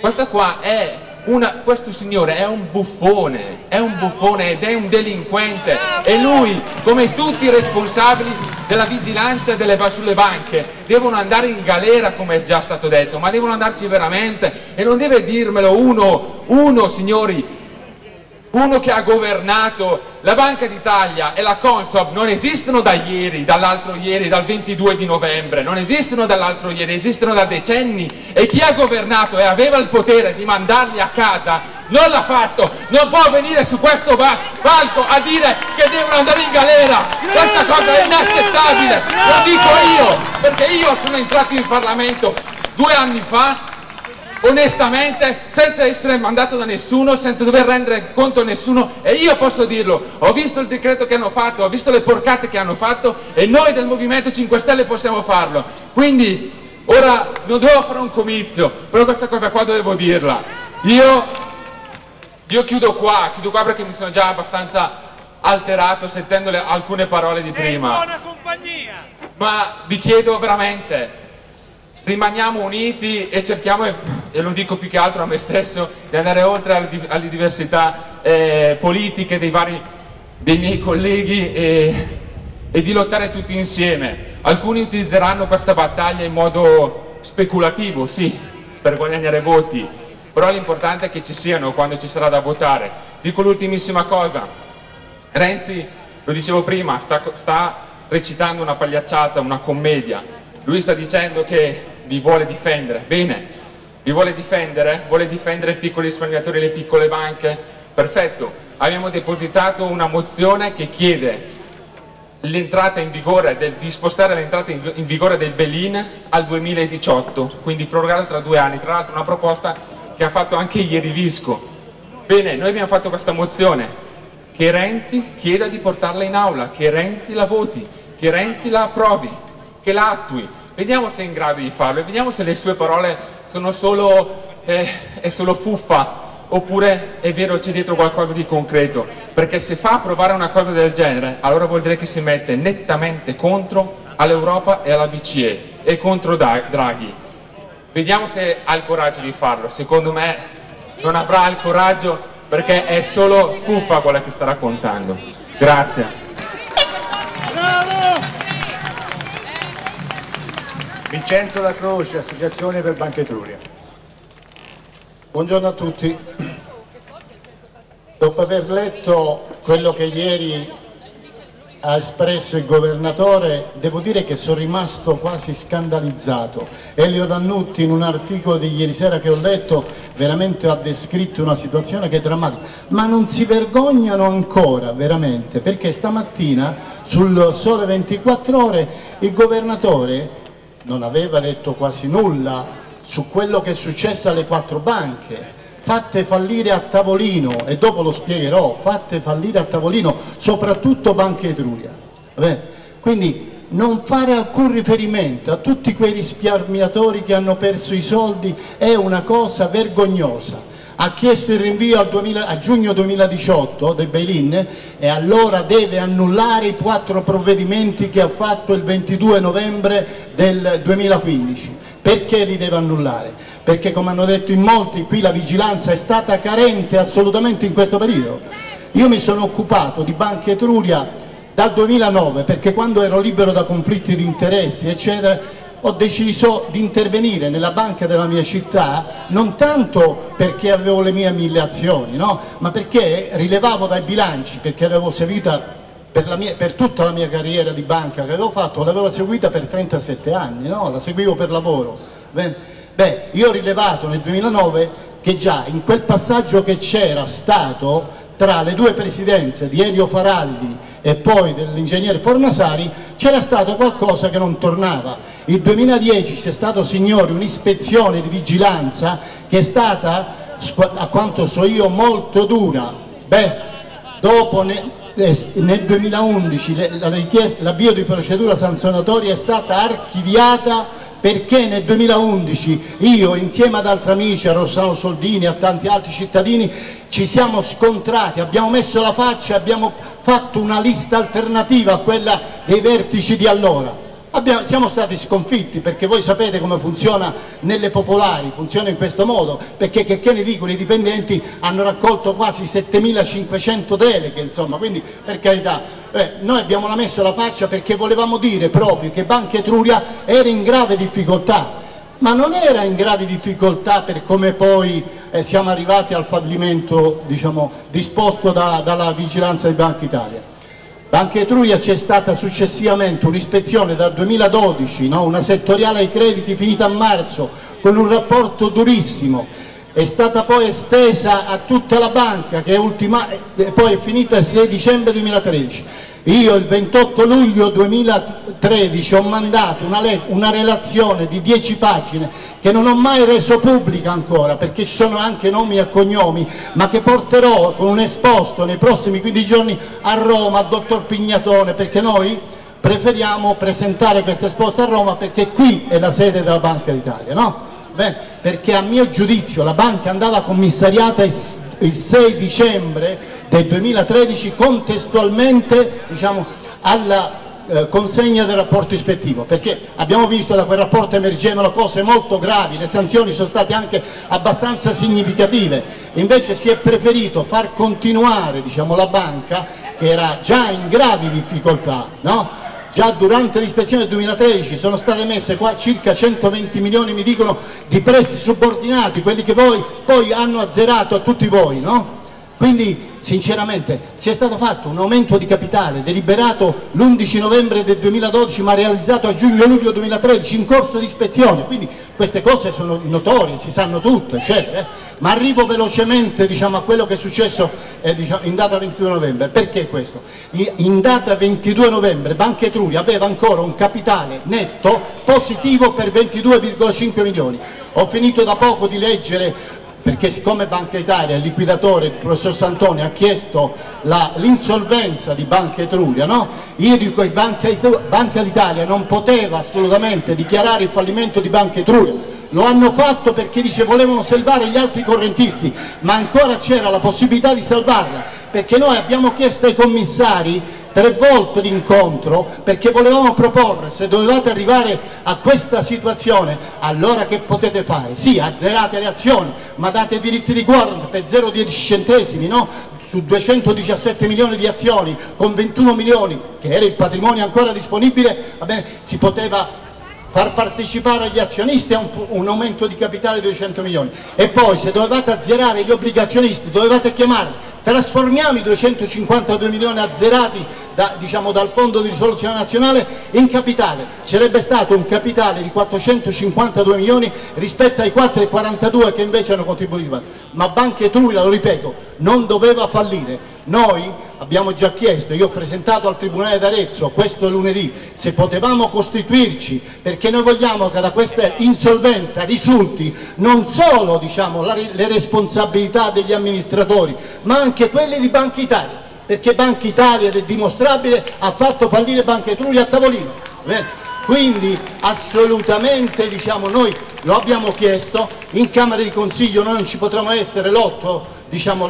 Questa qua è una, questo signore è un buffone, è un buffone ed è un delinquente. E lui, come tutti i responsabili della vigilanza delle, sulle banche, devono andare in galera, come è già stato detto, ma devono andarci veramente. E non deve dirmelo uno, uno signori, uno che ha governato la Banca d'Italia e la Consob non esistono da ieri, dall'altro ieri, dal 22 di novembre, non esistono dall'altro ieri, esistono da decenni. E chi ha governato e aveva il potere di mandarli a casa non l'ha fatto, non può venire su questo palco a dire che devono andare in galera, questa cosa è inaccettabile, lo dico io, perché io sono entrato in Parlamento due anni fa onestamente, senza essere mandato da nessuno, senza dover rendere conto a nessuno e io posso dirlo, ho visto il decreto che hanno fatto, ho visto le porcate che hanno fatto e noi del Movimento 5 Stelle possiamo farlo. Quindi ora non devo fare un comizio, però questa cosa qua dovevo dirla. Io, io chiudo qua, chiudo qua perché mi sono già abbastanza alterato sentendo le, alcune parole di prima. buona compagnia! Ma vi chiedo veramente, rimaniamo uniti e cerchiamo, e lo dico più che altro a me stesso, di andare oltre alle, diversità eh, politiche dei, vari, dei miei colleghi e, e di lottare tutti insieme. Alcuni utilizzeranno questa battaglia in modo speculativo, sì, per guadagnare voti, però l'importante è che ci siano quando ci sarà da votare. Dico l'ultimissima cosa, Renzi, lo dicevo prima, sta, sta recitando una pagliacciata, una commedia, lui sta dicendo che vi vuole difendere, bene, vi vuole difendere? Vuole difendere i piccoli risparmiatori e le piccole banche? Perfetto, abbiamo depositato una mozione che chiede l'entrata in vigore del, di spostare l'entrata in, vigore del Belin al 2018, quindi prorogata tra due anni, tra l'altro una proposta che ha fatto anche ieri Visco. Bene, noi abbiamo fatto questa mozione, che Renzi chieda di portarla in aula, che Renzi la voti, che Renzi la approvi, che la attui, Vediamo se è in grado di farlo e vediamo se le sue parole sono solo, eh, è solo fuffa oppure è vero c'è dietro qualcosa di concreto. Perché se fa approvare una cosa del genere, allora vuol dire che si mette nettamente contro all'Europa e alla BCE e contro Draghi. Vediamo se ha il coraggio di farlo. Secondo me non avrà il coraggio perché è solo fuffa quella che sta raccontando. Grazie. Vincenzo La Croce, Associazione per Banca Etruria. Buongiorno a tutti. Dopo aver letto quello che ieri ha espresso il governatore, devo dire che sono rimasto quasi scandalizzato. Elio Dannutti in un articolo di ieri sera che ho letto veramente ha descritto una situazione che è drammatica, ma non si vergognano ancora veramente perché stamattina sul Sole 24 Ore, il governatore non aveva detto quasi nulla su quello che è successo alle quattro banche, fatte fallire a tavolino, e dopo lo spiegherò, fatte fallire a tavolino, soprattutto Banca Etruria. Quindi non fare alcun riferimento a tutti quei risparmiatori che hanno perso i soldi è una cosa vergognosa ha chiesto il rinvio 2000, a giugno 2018 dei bail-in e allora deve annullare i quattro provvedimenti che ha fatto il 22 novembre del 2015. Perché li deve annullare? Perché come hanno detto in molti qui la vigilanza è stata carente assolutamente in questo periodo. Io mi sono occupato di Banca Etruria dal 2009 perché quando ero libero da conflitti di interessi eccetera ho deciso di intervenire nella banca della mia città non tanto perché avevo le mie mille azioni, no? ma perché rilevavo dai bilanci, perché l'avevo seguita per, mia, per, tutta la mia carriera di banca che avevo fatto, l'avevo seguita per 37 anni, no? la seguivo per lavoro. Beh, io ho rilevato nel 2009 che già in quel passaggio che c'era stato tra le due presidenze di Elio Faraldi e poi dell'ingegnere Fornasari c'era stato qualcosa che non tornava. Il 2010 c'è stato, signori, un'ispezione di vigilanza che è stata, a quanto so io, molto dura. Beh, dopo ne, nel 2011 l'avvio di procedura sanzionatoria è stata archiviata perché nel 2011 io insieme ad altri amici, a Rossano Soldini, a tanti altri cittadini, ci siamo scontrati, abbiamo messo la faccia, abbiamo fatto una lista alternativa a quella dei vertici di allora. Abbiamo, siamo stati sconfitti perché voi sapete come funziona nelle popolari, funziona in questo modo, perché che, che ne dicono i dipendenti hanno raccolto quasi 7500 deleghe, insomma, quindi per carità, eh, noi abbiamo messo la faccia perché volevamo dire proprio che Banca Etruria era in grave difficoltà, ma non era in gravi difficoltà per come poi eh, siamo arrivati al fallimento diciamo, disposto da, dalla vigilanza di Banca Italia. Banca Etruria c'è stata successivamente un'ispezione dal 2012, no? una settoriale ai crediti finita a marzo, con un rapporto durissimo, è stata poi estesa a tutta la banca che è ultima, e poi è finita il 6 dicembre 2013. Io il 28 luglio 2013 ho mandato una, una, relazione di 10 pagine che non ho mai reso pubblica ancora perché ci sono anche nomi e cognomi ma che porterò con un esposto nei prossimi 15 giorni a Roma al dottor Pignatone perché noi preferiamo presentare questo esposto a Roma perché qui è la sede della Banca d'Italia no? Perché a mio giudizio la banca andava commissariata il 6 dicembre del 2013 contestualmente diciamo, alla eh, consegna del rapporto ispettivo perché abbiamo visto da quel rapporto emergevano cose molto gravi, le sanzioni sono state anche abbastanza significative invece si è preferito far continuare diciamo, la banca che era già in gravi difficoltà no? già durante l'ispezione del 2013 sono state messe qua circa 120 milioni mi dicono di prestiti subordinati quelli che voi poi hanno azzerato a tutti voi no? Quindi sinceramente c'è stato fatto un aumento di capitale deliberato l'11 novembre del 2012 ma realizzato a giugno-luglio 2013 in corso di ispezione, quindi queste cose sono notorie, si sanno tutte, eccetera. Eh. Ma arrivo velocemente diciamo, a quello che è successo eh, diciamo, in data 22 novembre. Perché questo? In data 22 novembre Banca Etruria aveva ancora un capitale netto positivo per 22,5 milioni. Ho finito da poco di leggere perché siccome Banca Italia, il liquidatore, il professor Santoni, ha chiesto l'insolvenza di Banca Etruria, no? io dico che Banca, Banca d'Italia non poteva assolutamente dichiarare il fallimento di Banca Etruria, lo hanno fatto perché dice volevano salvare gli altri correntisti, ma ancora c'era la possibilità di salvarla, perché noi abbiamo chiesto ai commissari tre volte l'incontro perché volevamo proporre se dovevate arrivare a questa situazione allora che potete fare? Sì, azzerate le azioni ma date diritti di guardia per 0,10 centesimi no? su 217 milioni di azioni con 21 milioni che era il patrimonio ancora disponibile bene, si poteva far partecipare agli azionisti a un, un, aumento di capitale di 200 milioni e poi se dovevate azzerare gli obbligazionisti dovevate chiamare trasformiamo i 252 milioni azzerati da, diciamo, dal Fondo di risoluzione nazionale in capitale. Sarebbe stato un capitale di 452 milioni rispetto ai 4,42 che invece hanno contribuito. Ma Banca Etruria, lo ripeto, non doveva fallire. Noi abbiamo già chiesto, io ho presentato al Tribunale d'Arezzo questo lunedì, se potevamo costituirci, perché noi vogliamo che da questa insolvenza risulti non solo diciamo, la, le responsabilità degli amministratori, ma anche quelle di Banca Italia, perché Banca Italia, ed è dimostrabile, ha fatto fallire Banca Etruria a tavolino. Quindi assolutamente diciamo, noi lo abbiamo chiesto, in Camera di Consiglio noi non ci potremo essere l'8 diciamo,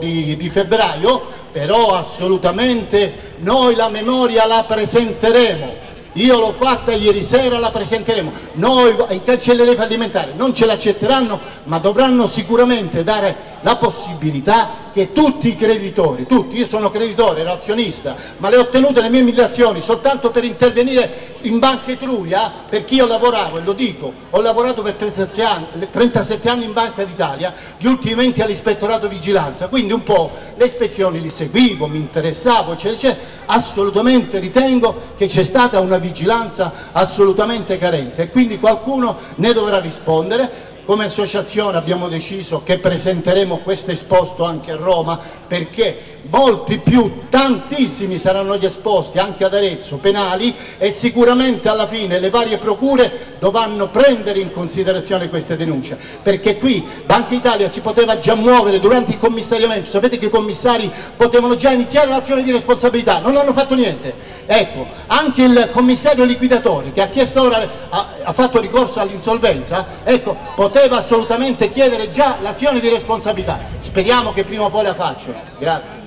di, di febbraio, però assolutamente noi la memoria la presenteremo io l'ho fatta ieri sera, la presenteremo. Noi ai cancelleri fallimentari non ce l'accetteranno, ma dovranno sicuramente dare la possibilità che tutti i creditori, tutti, io sono creditore, ero azionista, ma le ho ottenute le mie migrazioni soltanto per intervenire in Banca Etruria, perché io lavoravo, e lo dico, ho lavorato per 37 anni, 37 anni in Banca d'Italia, gli ultimi 20 all'ispettorato vigilanza, quindi un po' le ispezioni li seguivo, mi interessavo, eccetera, eccetera. assolutamente ritengo che c'è stata una vigilanza assolutamente carente e quindi qualcuno ne dovrà rispondere come associazione abbiamo deciso che presenteremo questo esposto anche a Roma perché molti più, tantissimi saranno gli esposti anche ad Arezzo penali e sicuramente alla fine le varie procure dovranno prendere in considerazione queste denunce perché qui Banca Italia si poteva già muovere durante il commissariamento, sapete che i commissari potevano già iniziare l'azione di responsabilità, non hanno fatto niente. Ecco, anche il commissario liquidatore che ha chiesto ora, ha, ha fatto ricorso all'insolvenza, ecco, poteva assolutamente chiedere già l'azione di responsabilità. Speriamo che prima o poi la faccia. Grazie.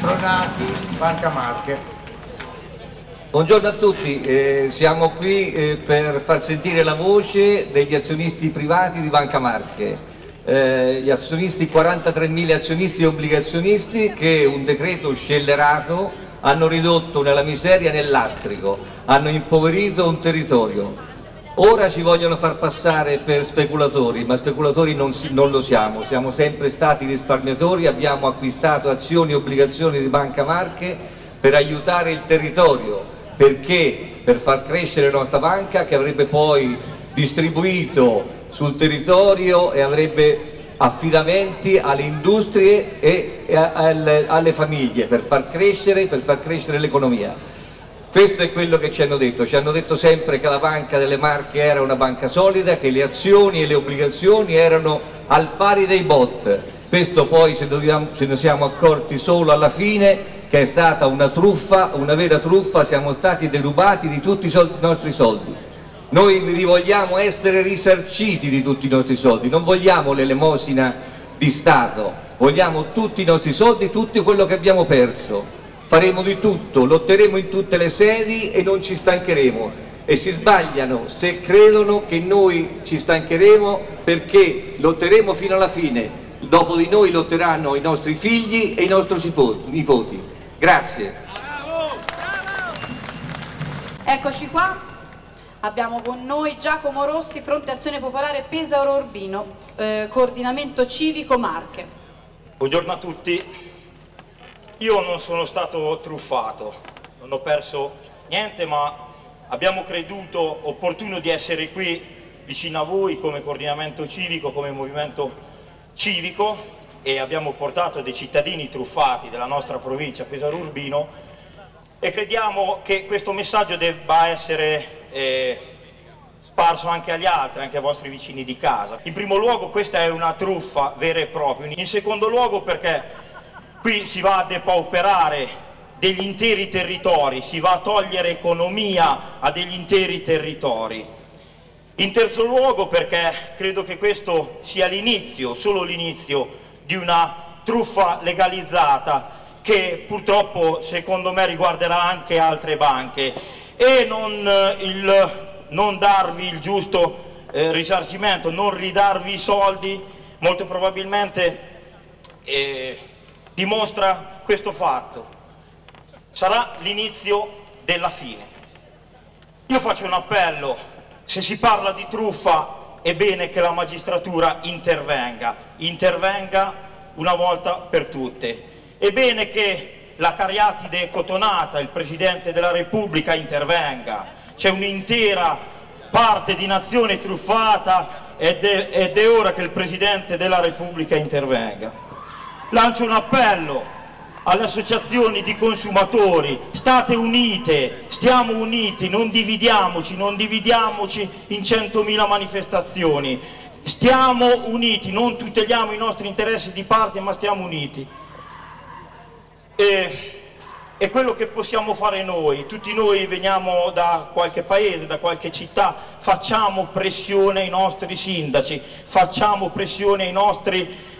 Pronati, Banca Marche. Buongiorno a tutti, eh, siamo qui eh, per far sentire la voce degli azionisti privati di Banca Marche, eh, gli azionisti, 43.000 azionisti e obbligazionisti che un decreto scellerato hanno ridotto nella miseria e nell'astrico, hanno impoverito un territorio. Ora ci vogliono far passare per speculatori, ma speculatori non, non, lo siamo, siamo sempre stati risparmiatori, abbiamo acquistato azioni e obbligazioni di Banca Marche per aiutare il territorio, perché? Per far crescere la nostra banca che avrebbe poi distribuito sul territorio e avrebbe affidamenti alle industrie e alle, famiglie per far crescere, crescere l'economia. Questo è quello che ci hanno detto, ci hanno detto sempre che la banca delle Marche era una banca solida, che le azioni e le obbligazioni erano al pari dei bot. Questo poi se ne siamo accorti solo alla fine che è stata una truffa, una vera truffa, siamo stati derubati di tutti i nostri soldi. Noi vogliamo essere risarciti di tutti i nostri soldi, non vogliamo l'elemosina di Stato, vogliamo tutti i nostri soldi, tutto quello che abbiamo perso. Faremo di tutto, lotteremo in tutte le sedi e non ci stancheremo. E si sbagliano se credono che noi ci stancheremo perché lotteremo fino alla fine, dopo di noi lotteranno i nostri figli e i nostri nipoti. Grazie. Eccoci qua, abbiamo con noi Giacomo Rossi, Fronte Azione Popolare Pesaro Urbino, eh, coordinamento civico Marche. Buongiorno a tutti. Io non sono stato truffato, non ho perso niente, ma abbiamo creduto opportuno di essere qui vicino a voi come coordinamento civico, come movimento civico e abbiamo portato dei cittadini truffati della nostra provincia Pesaro Urbino e crediamo che questo messaggio debba essere eh, sparso anche agli altri, anche ai vostri vicini di casa. In primo luogo questa è una truffa vera e propria, in secondo luogo perché Qui si va a depauperare degli interi territori, si va a togliere economia a degli interi territori. In terzo luogo perché credo che questo sia l'inizio, solo l'inizio, di una truffa legalizzata che purtroppo secondo me riguarderà anche altre banche e non, eh, il, non darvi il giusto eh, risarcimento, non ridarvi i soldi, molto probabilmente eh, dimostra questo fatto. Sarà l'inizio della fine. Io faccio un appello, se si parla di truffa è bene che la magistratura intervenga, intervenga una volta per tutte. È bene che la Cariatide Cotonata, il Presidente della Repubblica, intervenga. C'è un'intera parte di nazione truffata ed è, ed è ora che il Presidente della Repubblica intervenga. Lancio un appello alle associazioni di consumatori, state unite, stiamo uniti, non dividiamoci, non dividiamoci in centomila manifestazioni, stiamo uniti, non tuteliamo i nostri interessi di parte ma stiamo uniti. E, e quello che possiamo fare noi, tutti noi veniamo da qualche paese, da qualche città, facciamo pressione ai nostri sindaci, facciamo pressione ai nostri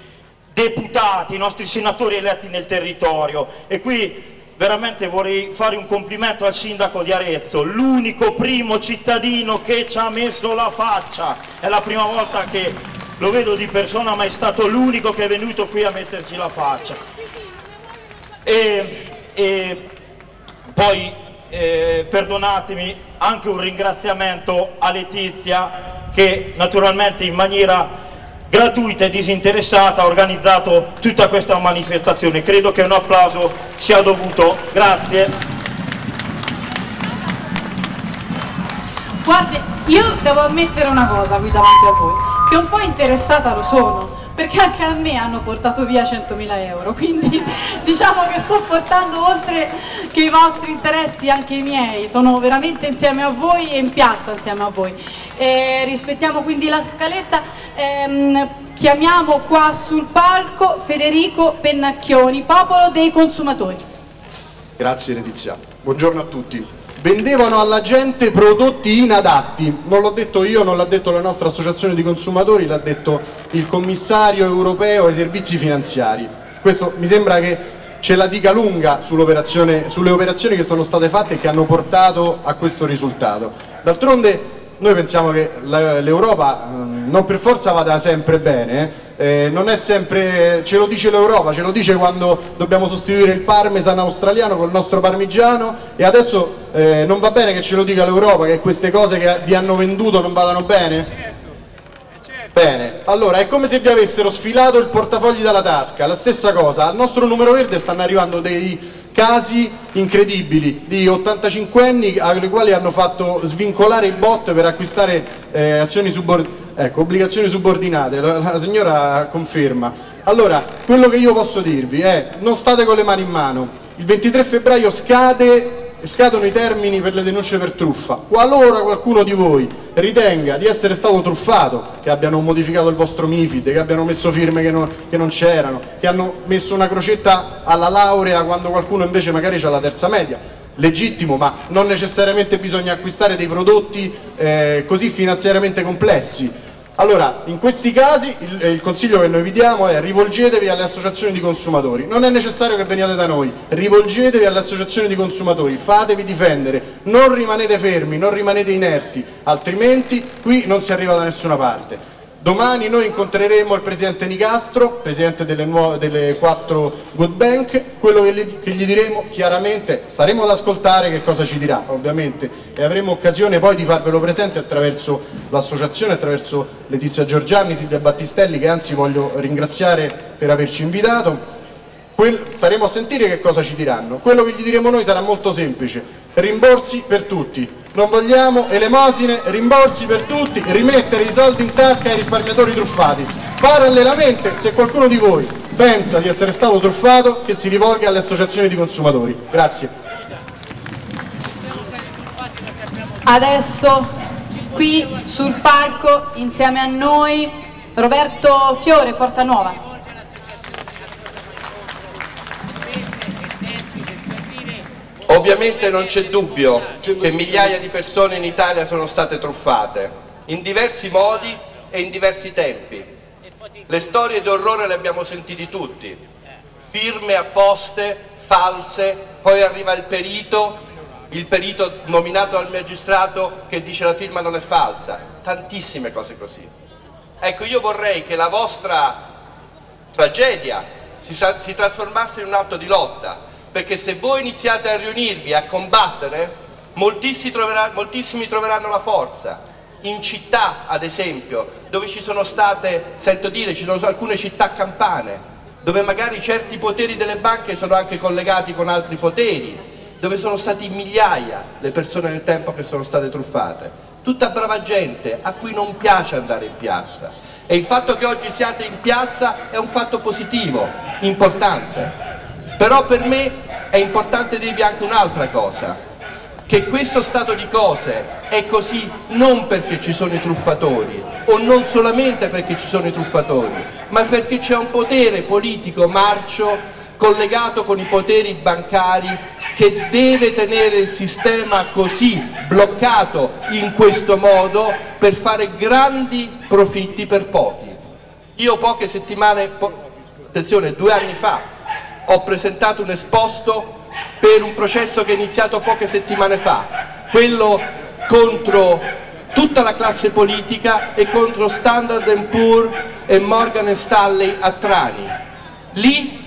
deputati, i nostri senatori eletti nel territorio. E qui veramente vorrei fare un complimento al sindaco di Arezzo, l'unico primo cittadino che ci ha messo la faccia, è la prima volta che lo vedo di persona ma è stato l'unico che è venuto qui a metterci la faccia. E, e poi eh, perdonatemi anche un ringraziamento a Letizia che naturalmente in maniera gratuita e disinteressata ha organizzato tutta questa manifestazione. Credo che un applauso sia dovuto. Grazie. Guardi, io devo ammettere una cosa qui davanti a voi, che un po' interessata lo sono, perché anche a me hanno portato via 100.000 euro, quindi diciamo che sto portando oltre che i vostri interessi anche i miei, sono veramente insieme a voi e in piazza insieme a voi. E rispettiamo quindi la scaletta, ehm, chiamiamo qua sul palco Federico Pennacchioni, popolo dei consumatori. Grazie Letizia, buongiorno a tutti vendevano alla gente prodotti inadatti. Non l'ho detto io, non l'ha detto la nostra associazione di consumatori, l'ha detto il commissario europeo ai servizi finanziari. Questo mi sembra che ce la dica lunga sulle operazioni che sono state fatte e che hanno portato a questo risultato. D'altronde noi pensiamo che l'Europa ehm, non per forza vada sempre bene, eh, non è sempre, ce lo dice l'Europa, ce lo dice quando dobbiamo sostituire il parmesan australiano col nostro parmigiano e adesso eh, non va bene che ce lo dica l'Europa che queste cose che vi hanno venduto non vadano bene? Bene, allora è come se vi avessero sfilato il portafogli dalla tasca, la stessa cosa, al nostro numero verde stanno arrivando dei casi incredibili di 85 anni ai quali hanno fatto svincolare i bot per acquistare eh, azioni subordinate. Ecco, obbligazioni subordinate, la, la signora conferma. Allora, quello che io posso dirvi è non state con le mani in mano. Il 23 febbraio scade scadono i termini per le denunce per truffa. Qualora qualcuno di voi ritenga di essere stato truffato, che abbiano modificato il vostro MIFID, che abbiano messo firme che non, che c'erano, che hanno messo una crocetta alla laurea quando qualcuno invece magari ha la terza media, legittimo, ma non necessariamente bisogna acquistare dei prodotti eh, così finanziariamente complessi. Allora, in questi casi il, il, consiglio che noi vi diamo è rivolgetevi alle associazioni di consumatori, non è necessario che veniate da noi, rivolgetevi alle associazioni di consumatori, fatevi difendere, non rimanete fermi, non rimanete inerti, altrimenti qui non si arriva da nessuna parte. Domani noi incontreremo il Presidente Nicastro, Presidente delle, nuove, delle quattro Good Bank, quello che gli, che gli, diremo chiaramente, staremo ad ascoltare che cosa ci dirà ovviamente e avremo occasione poi di farvelo presente attraverso l'associazione, attraverso Letizia Giorgiani, Silvia Battistelli che anzi voglio ringraziare per averci invitato. Quel, staremo a sentire che cosa ci diranno. Quello che gli diremo noi sarà molto semplice, rimborsi per tutti, non vogliamo elemosine, rimborsi per tutti, rimettere i soldi in tasca ai risparmiatori truffati. Parallelamente, se qualcuno di voi pensa di essere stato truffato, che si rivolga alle associazioni di consumatori. Grazie. Adesso qui sul palco insieme a noi Roberto Fiore, Forza Nuova. Ovviamente non c'è dubbio che migliaia di persone in Italia sono state truffate, in diversi modi e in diversi tempi. Le storie d'orrore le abbiamo sentite tutti, firme apposte, false, poi arriva il perito, il perito nominato dal magistrato che dice la firma non è falsa, tantissime cose così. Ecco, io vorrei che la vostra tragedia si, si trasformasse in un atto di lotta, perché se voi iniziate a riunirvi, a combattere, moltissimi, troveranno, moltissimi troveranno la forza. In città, ad esempio, dove ci sono state, sento dire, ci sono alcune città campane, dove magari certi poteri delle banche sono anche collegati con altri poteri, dove sono stati migliaia le persone nel tempo che sono state truffate. Tutta brava gente a cui non piace andare in piazza. E il fatto che oggi siate in piazza è un fatto positivo, importante. Però per me è importante dirvi anche un'altra cosa, che questo stato di cose è così non perché ci sono i truffatori o non solamente perché ci sono i truffatori, ma perché c'è un potere politico marcio collegato con i poteri bancari che deve tenere il sistema così bloccato in questo modo per fare grandi profitti per pochi. Io poche settimane, attenzione, due anni fa ho presentato un esposto per un processo che è iniziato poche settimane fa, quello contro tutta la classe politica e contro Standard Poor's e Morgan Stanley a Trani. Lì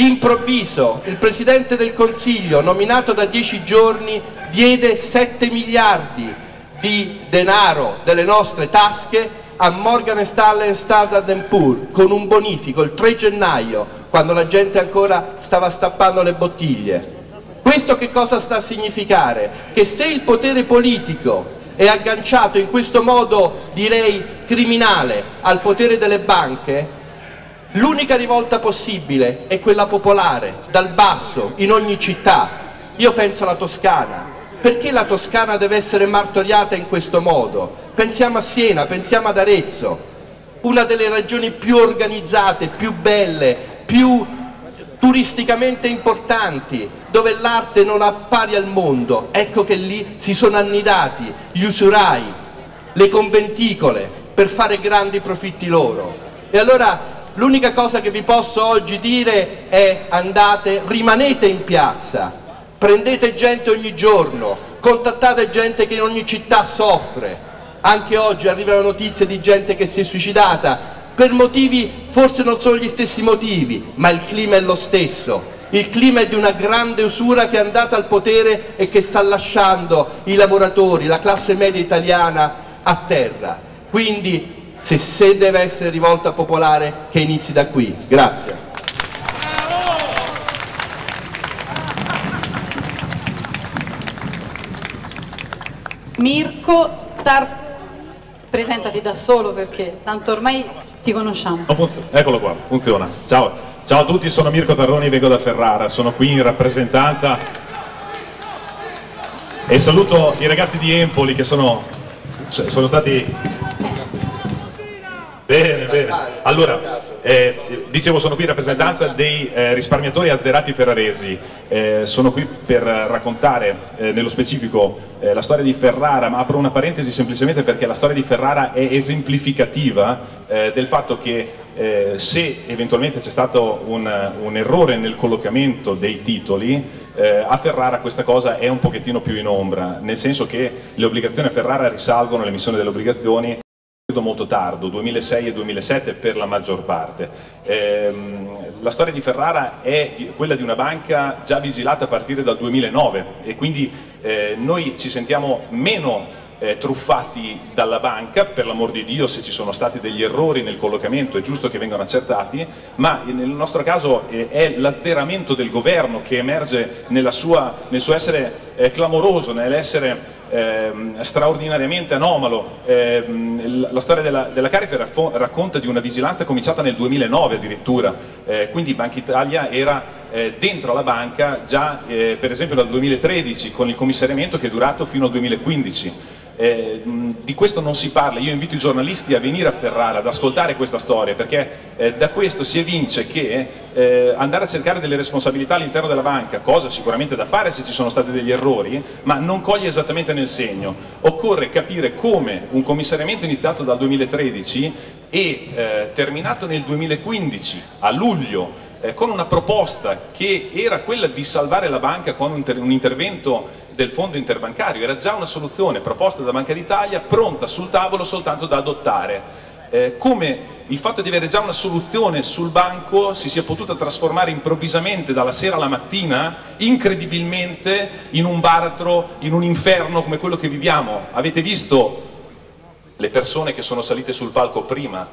D'improvviso il Presidente del Consiglio, nominato da dieci giorni, diede 7 miliardi di denaro delle nostre tasche a Morgan Stanley e Standard Poor's con un bonifico il 3 gennaio, quando la gente ancora stava stappando le bottiglie. Questo che cosa sta a significare? Che se il potere politico è agganciato in questo modo, direi, criminale al potere delle banche, L'unica rivolta possibile è quella popolare, dal basso, in ogni città. Io penso alla Toscana. Perché la Toscana deve essere martoriata in questo modo? Pensiamo a Siena, pensiamo ad Arezzo, una delle regioni più organizzate, più belle, più turisticamente importanti, dove l'arte non ha pari al mondo. Ecco che lì si sono annidati gli usurai, le conventicole, per fare grandi profitti loro. E allora L'unica cosa che vi posso oggi dire è andate, rimanete in piazza, prendete gente ogni giorno, contattate gente che in ogni città soffre. Anche oggi arrivano notizie di gente che si è suicidata per motivi, forse non sono gli stessi motivi, ma il clima è lo stesso. Il clima è di una grande usura che è andata al potere e che sta lasciando i lavoratori, la classe media italiana a terra. Quindi se, se deve essere rivolta popolare che inizi da qui. Grazie. Mirko Tar... presentati da solo perché tanto ormai ti conosciamo. Eccolo qua, funziona. Ciao. Ciao a tutti, sono Mirko Tarroni, vengo da Ferrara, sono qui in rappresentanza e saluto i ragazzi di Empoli che sono, sono stati Bene, bene. Allora, eh, dicevo sono qui in rappresentanza dei eh, risparmiatori azzerati ferraresi, eh, sono qui per raccontare eh, nello specifico eh, la storia di Ferrara, ma apro una parentesi semplicemente perché la storia di Ferrara è esemplificativa eh, del fatto che se eventualmente c'è stato un, un, errore nel collocamento dei titoli, a Ferrara questa cosa è un pochettino più in ombra, nel senso che le obbligazioni a Ferrara risalgono all'emissione delle obbligazioni molto tardo, 2006 e 2007 per la maggior parte. Ehm, la storia di Ferrara è quella di una banca già vigilata a partire dal 2009 e quindi eh, noi ci sentiamo meno eh, truffati dalla banca, per l'amor di Dio se ci sono stati degli errori nel collocamento è giusto che vengano accertati, ma nel nostro caso eh, è l'azzeramento del governo che emerge sua, nel suo essere eh, clamoroso, nell'essere eh, straordinariamente anomalo. Eh, la storia della, della Carife racconta di una vigilanza cominciata nel 2009 addirittura, eh, quindi Banca Italia era eh, dentro alla banca già eh, per esempio dal 2013 con il commissariamento che è durato fino al 2015. Eh, di questo non si parla, io invito i giornalisti a venire a Ferrara ad ascoltare questa storia perché eh, da questo si evince che eh, andare a cercare delle responsabilità all'interno della banca, cosa sicuramente da fare se ci sono stati degli errori, ma non coglie esattamente nel segno. Occorre capire come un commissariamento iniziato dal 2013 e eh, terminato nel 2015 a luglio eh, con una proposta che era quella di salvare la banca con un, un, intervento del fondo interbancario, era già una soluzione proposta da Banca d'Italia, pronta sul tavolo soltanto da adottare. Eh, come il fatto di avere già una soluzione sul banco si sia potuta trasformare improvvisamente dalla sera alla mattina, incredibilmente, in un baratro, in un inferno come quello che viviamo. Avete visto le persone che sono salite sul palco prima,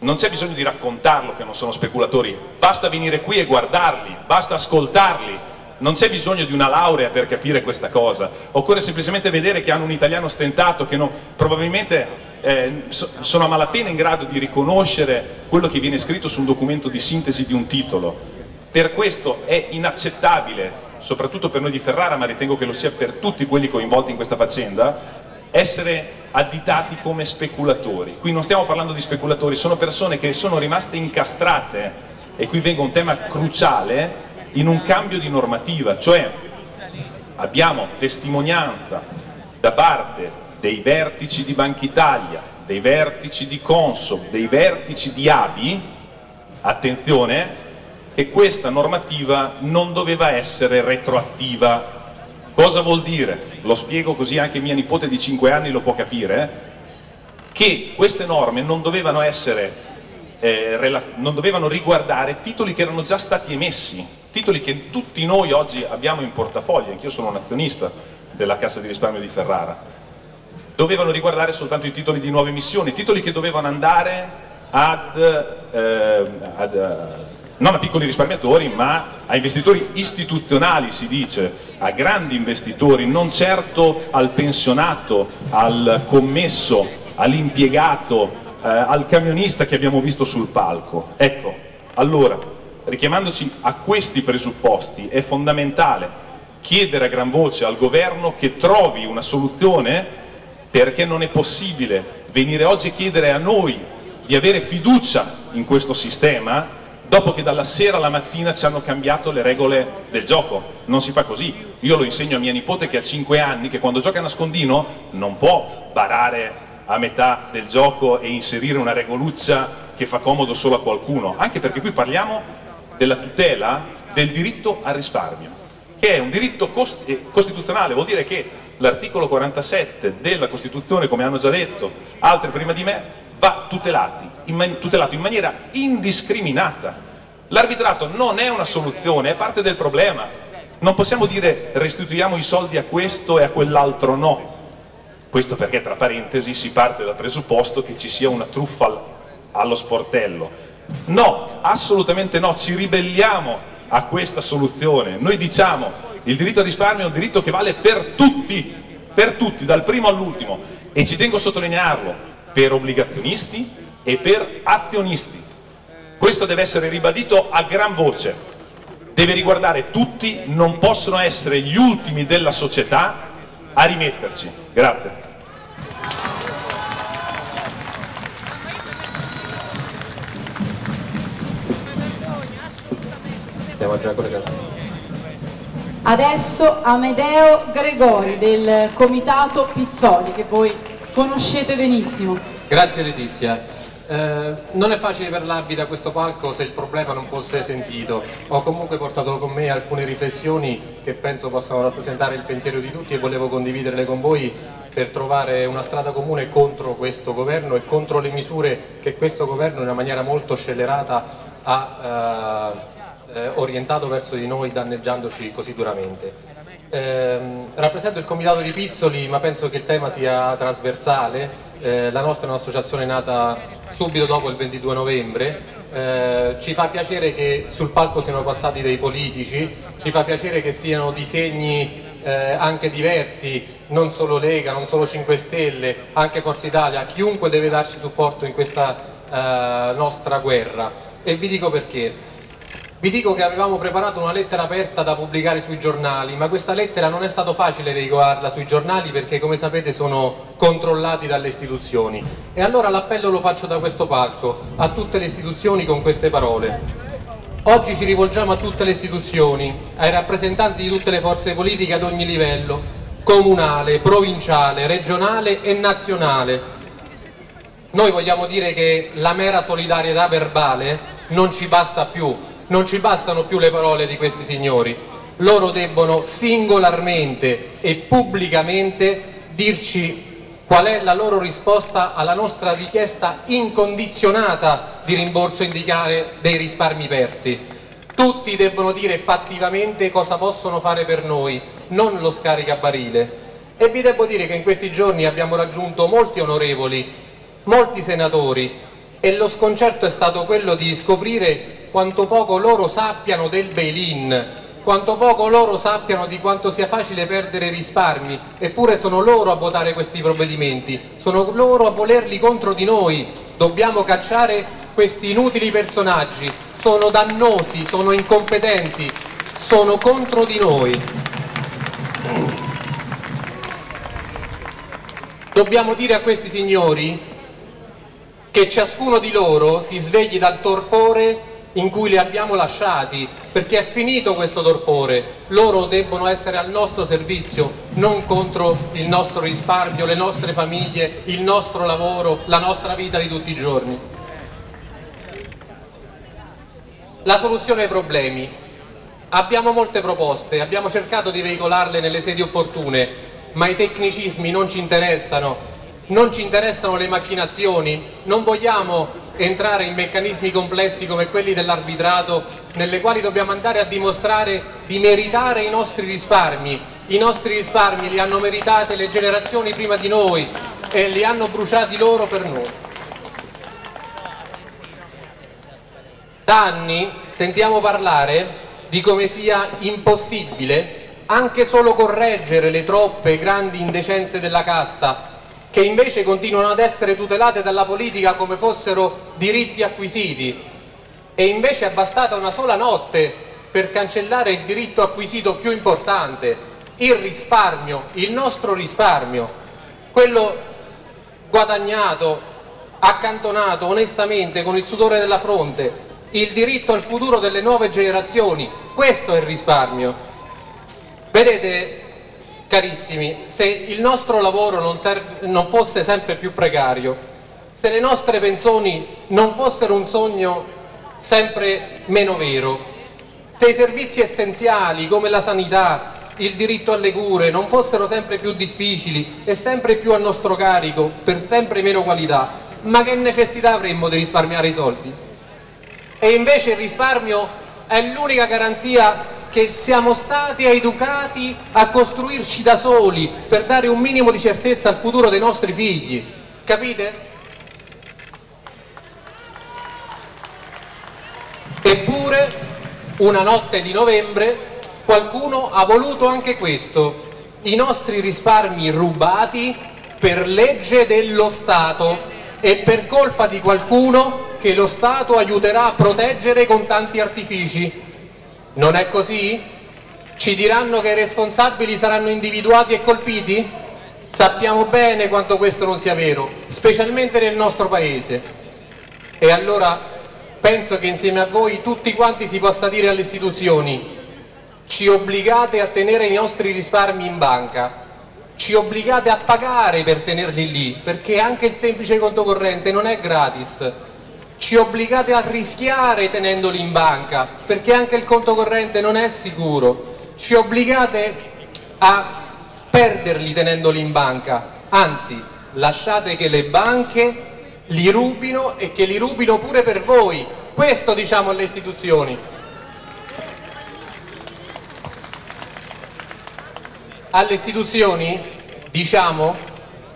non c'è bisogno di raccontarlo che non sono speculatori, basta venire qui e guardarli, basta ascoltarli, non c'è bisogno di una laurea per capire questa cosa, occorre semplicemente vedere che hanno un italiano stentato, che non, probabilmente eh, so, sono a malapena in grado di riconoscere quello che viene scritto su un documento di sintesi di un titolo. Per questo è inaccettabile, soprattutto per noi di Ferrara, ma ritengo che lo sia per tutti quelli coinvolti in questa faccenda, essere additati come speculatori. Qui non stiamo parlando di speculatori, sono persone che sono rimaste incastrate, e qui venga un tema cruciale, in un cambio di normativa, cioè abbiamo testimonianza da parte dei vertici di Banca Italia, dei vertici di Consob, dei vertici di ABI, attenzione, che questa normativa non doveva essere retroattiva Cosa vuol dire? Lo spiego così anche mia nipote di 5 anni lo può capire. Eh? Che queste norme non dovevano, essere, eh, non dovevano riguardare titoli che erano già stati emessi, titoli che tutti noi oggi abbiamo in portafoglio, anch'io sono un azionista della Cassa di risparmio di Ferrara, dovevano riguardare soltanto i titoli di nuove emissioni, titoli che dovevano andare ad, eh, ad non a piccoli risparmiatori ma a investitori istituzionali si dice, a grandi investitori, non certo al pensionato, al commesso, all'impiegato, eh, al camionista che abbiamo visto sul palco. Ecco, allora, richiamandoci a questi presupposti, è fondamentale chiedere a gran voce al governo che trovi una soluzione perché non è possibile venire oggi a chiedere a noi di avere fiducia in questo sistema dopo che dalla sera alla mattina ci hanno cambiato le regole del gioco. Non si fa così. Io lo insegno a mia nipote che ha 5 anni che quando gioca a nascondino non può barare a metà del gioco e inserire una regoluccia che fa comodo solo a qualcuno, anche perché qui parliamo della tutela del diritto al risparmio, che è un diritto eh, costituzionale, vuol dire che l'articolo 47 della Costituzione, come hanno già detto altri prima di me, va in man- tutelato in maniera indiscriminata. L'arbitrato non è una soluzione, è parte del problema. Non possiamo dire restituiamo i soldi a questo e a quell'altro no. Questo perché, tra parentesi, si parte dal presupposto che ci sia una truffa allo sportello. No, assolutamente no, ci ribelliamo a questa soluzione. Noi diciamo il diritto al risparmio è un diritto che vale per tutti, per tutti, dal primo all'ultimo. E ci tengo a sottolinearlo, per obbligazionisti e per azionisti. Questo deve essere ribadito a gran voce, deve riguardare tutti, non possono essere gli ultimi della società a rimetterci. Grazie. Adesso Amedeo Gregori del comitato Pizzoli che voi conoscete benissimo. Grazie Letizia. Eh, non è facile parlarvi da questo palco se il problema non fosse sentito. Ho comunque portato con me alcune riflessioni che penso possano rappresentare il pensiero di tutti e volevo condividerle con voi per trovare una strada comune contro questo governo e contro le misure che questo governo in una maniera molto scellerata ha eh, eh orientato verso di noi danneggiandoci così duramente. Eh, rappresento il comitato di Pizzoli ma penso che il tema sia trasversale, eh, la nostra è un'associazione nata subito dopo il 22 novembre, eh, ci fa piacere che sul palco siano passati dei politici, ci fa piacere che siano disegni eh, anche diversi, non solo Lega, non solo 5 Stelle, anche Forza Italia, chiunque deve darci supporto in questa eh, nostra guerra. E vi dico perché. Vi dico che avevamo preparato una lettera aperta da pubblicare sui giornali, ma questa lettera non è stato facile veicolarla sui giornali perché come sapete sono controllati dalle istituzioni. E allora l'appello lo faccio da questo palco, a tutte le istituzioni con queste parole. Oggi ci rivolgiamo a tutte le istituzioni, ai rappresentanti di tutte le forze politiche ad ogni livello, comunale, provinciale, regionale e nazionale. Noi vogliamo dire che la mera solidarietà verbale non ci basta più, non ci bastano più le parole di questi signori, loro debbono singolarmente e pubblicamente dirci qual è la loro risposta alla nostra richiesta incondizionata di rimborso indicare dei risparmi persi. Tutti debbono dire fattivamente cosa possono fare per noi, non lo scaricabarile. E vi devo dire che in questi giorni abbiamo raggiunto molti onorevoli, molti senatori, e lo sconcerto è stato quello di scoprire quanto poco loro sappiano del bail-in, quanto poco loro sappiano di quanto sia facile perdere risparmi, eppure sono loro a votare questi provvedimenti, sono loro a volerli contro di noi. Dobbiamo cacciare questi inutili personaggi, sono dannosi, sono incompetenti, sono contro di noi. Dobbiamo dire a questi signori che ciascuno di loro si svegli dal torpore in cui li abbiamo lasciati, perché è finito questo torpore. Loro debbono essere al nostro servizio, non contro il nostro risparmio, le nostre famiglie, il nostro lavoro, la nostra vita di tutti i giorni. La soluzione ai problemi. Abbiamo molte proposte, abbiamo cercato di veicolarle nelle sedi opportune, ma i tecnicismi non ci interessano, non ci interessano le macchinazioni, non vogliamo entrare in meccanismi complessi come quelli dell'arbitrato nelle quali dobbiamo andare a dimostrare di meritare i nostri risparmi. I nostri risparmi li hanno meritati le generazioni prima di noi e li hanno bruciati loro per noi. Da anni sentiamo parlare di come sia impossibile anche solo correggere le troppe grandi indecenze della casta che invece continuano ad essere tutelate dalla politica come fossero diritti acquisiti e invece è bastata una sola notte per cancellare il diritto acquisito più importante, il risparmio, il nostro risparmio, quello guadagnato, accantonato onestamente con il sudore della fronte, il diritto al futuro delle nuove generazioni, questo è il risparmio. Vedete, carissimi, se il nostro lavoro non, serve, non fosse sempre più precario, se le nostre pensioni non fossero un sogno sempre meno vero, se i servizi essenziali come la sanità, il diritto alle cure non fossero sempre più difficili e sempre più a nostro carico per sempre meno qualità, ma che necessità avremmo di risparmiare i soldi? E invece il risparmio è l'unica garanzia che siamo stati educati a costruirci da soli per dare un minimo di certezza al futuro dei nostri figli. Capite? Eppure, una notte di novembre, qualcuno ha voluto anche questo, i nostri risparmi rubati per legge dello Stato e per colpa di qualcuno che lo Stato aiuterà a proteggere con tanti artifici. Non è così? Ci diranno che i responsabili saranno individuati e colpiti? Sappiamo bene quanto questo non sia vero, specialmente nel nostro paese. E allora penso che insieme a voi tutti quanti si possa dire alle istituzioni ci obbligate a tenere i nostri risparmi in banca, ci obbligate a pagare per tenerli lì, perché anche il semplice conto corrente non è gratis, ci obbligate a rischiare tenendoli in banca, perché anche il conto corrente non è sicuro, ci obbligate a perderli tenendoli in banca, anzi lasciate che le banche li rubino e che li rubino pure per voi, questo diciamo alle istituzioni. Alle istituzioni diciamo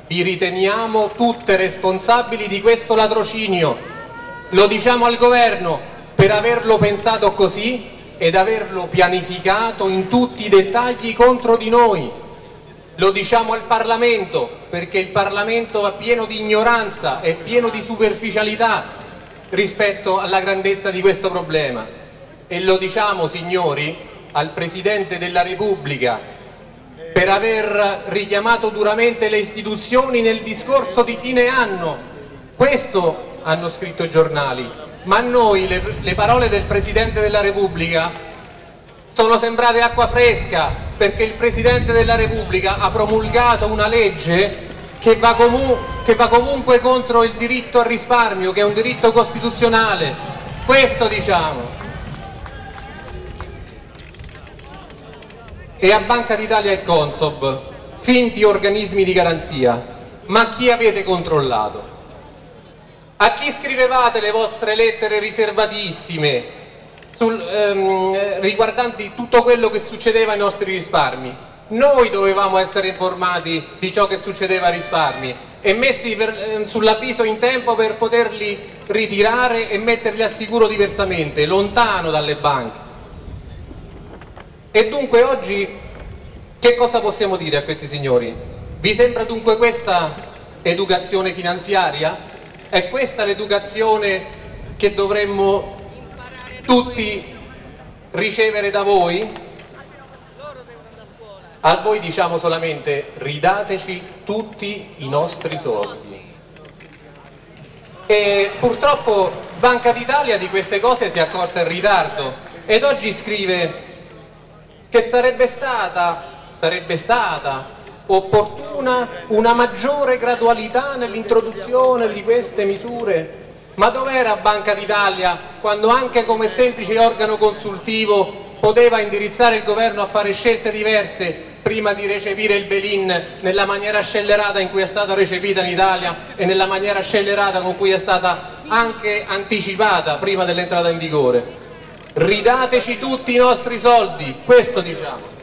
vi riteniamo tutte responsabili di questo ladrocinio lo diciamo al governo per averlo pensato così ed averlo pianificato in tutti i dettagli contro di noi. Lo diciamo al Parlamento perché il Parlamento è pieno di ignoranza, è pieno di superficialità rispetto alla grandezza di questo problema. E lo diciamo, signori, al Presidente della Repubblica per aver richiamato duramente le istituzioni nel discorso di fine anno. Questo hanno scritto i giornali, ma a noi le, le parole del Presidente della Repubblica sono sembrate acqua fresca perché il Presidente della Repubblica ha promulgato una legge che va, che va, comunque contro il diritto al risparmio, che è un diritto costituzionale. Questo diciamo. E a Banca d'Italia e Consob, finti organismi di garanzia, ma chi avete controllato? A chi scrivevate le vostre lettere riservatissime sul, ehm, riguardanti tutto quello che succedeva ai nostri risparmi? Noi dovevamo essere informati di ciò che succedeva a risparmi e messi per, eh, sull'avviso in tempo per poterli ritirare e metterli a sicuro diversamente, lontano dalle banche. E dunque oggi che cosa possiamo dire a questi signori? Vi sembra dunque questa educazione finanziaria? È questa l'educazione che dovremmo tutti ricevere da voi? A voi diciamo solamente ridateci tutti i nostri soldi. E purtroppo Banca d'Italia di queste cose si è accorta in ritardo ed oggi scrive che sarebbe stata, sarebbe stata opportuna una maggiore gradualità nell'introduzione di queste misure. Ma dov'era Banca d'Italia quando anche come semplice organo consultivo poteva indirizzare il governo a fare scelte diverse prima di recepire il Belin nella maniera scellerata in cui è stata recepita in Italia e nella maniera scellerata con cui è stata anche anticipata prima dell'entrata in vigore. Ridateci tutti i nostri soldi, questo diciamo.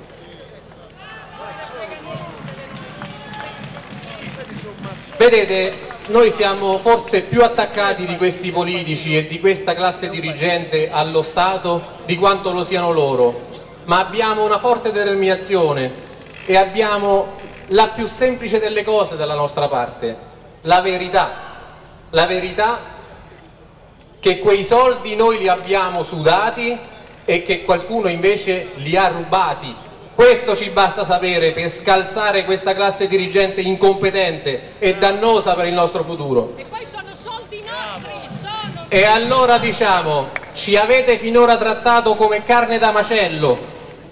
Vedete, noi siamo forse più attaccati di questi politici e di questa classe dirigente allo Stato di quanto lo siano loro, ma abbiamo una forte determinazione e abbiamo la più semplice delle cose dalla nostra parte, la verità. La verità che quei soldi noi li abbiamo sudati e che qualcuno invece li ha rubati. Questo ci basta sapere per scalzare questa classe dirigente incompetente e dannosa per il nostro futuro. E poi sono soldi nostri, sono... E allora diciamo, ci avete finora trattato come carne da macello,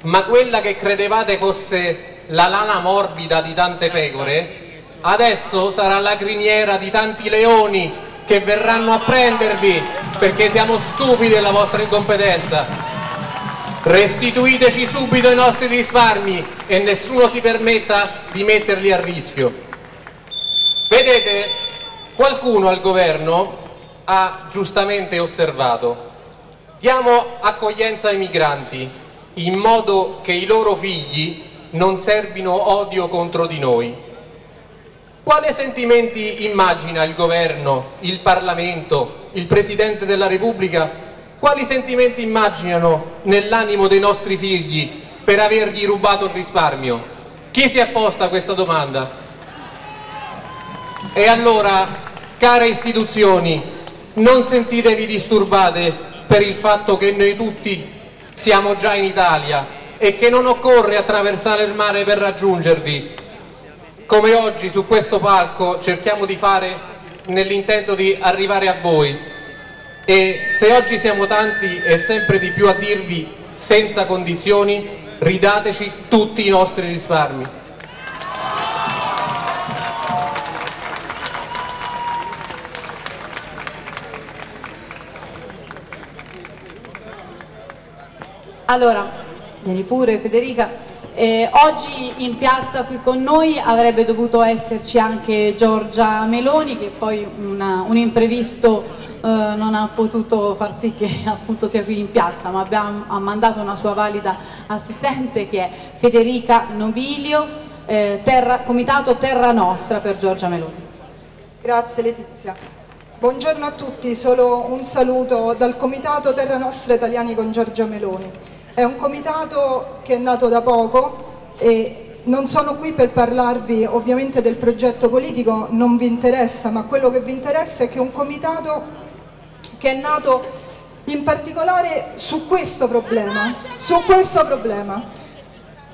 ma quella che credevate fosse la lana morbida di tante pecore, adesso sarà la criniera di tanti leoni che verranno a prendervi perché siamo stupidi della vostra incompetenza. Restituiteci subito i nostri risparmi e nessuno si permetta di metterli a rischio. Vedete, qualcuno al governo ha giustamente osservato diamo accoglienza ai migranti in modo che i loro figli non servino odio contro di noi. Quali sentimenti immagina il governo, il Parlamento, il Presidente della Repubblica? Quali sentimenti immaginano nell'animo dei nostri figli per avergli rubato il risparmio? Chi si è posta questa domanda? E allora, care istituzioni, non sentitevi disturbate per il fatto che noi tutti siamo già in Italia e che non occorre attraversare il mare per raggiungervi, come oggi su questo palco cerchiamo di fare nell'intento di arrivare a voi. E se oggi siamo tanti e sempre di più a dirvi senza condizioni, ridateci tutti i nostri risparmi. Allora, Vieni pure Federica. Eh, oggi in piazza qui con noi avrebbe dovuto esserci anche Giorgia Meloni che poi una, un imprevisto eh, non ha potuto far sì che appunto sia qui in piazza, ma abbiamo, ha mandato una sua valida assistente che è Federica Nobilio, eh, terra, Comitato Terra Nostra per Giorgia Meloni. Grazie Letizia. Buongiorno a tutti, solo un saluto dal Comitato Terra Nostra Italiani con Giorgia Meloni. È un comitato che è nato da poco e non sono qui per parlarvi ovviamente del progetto politico, non vi interessa, ma quello che vi interessa è che un comitato che è nato in particolare su questo problema, su questo problema.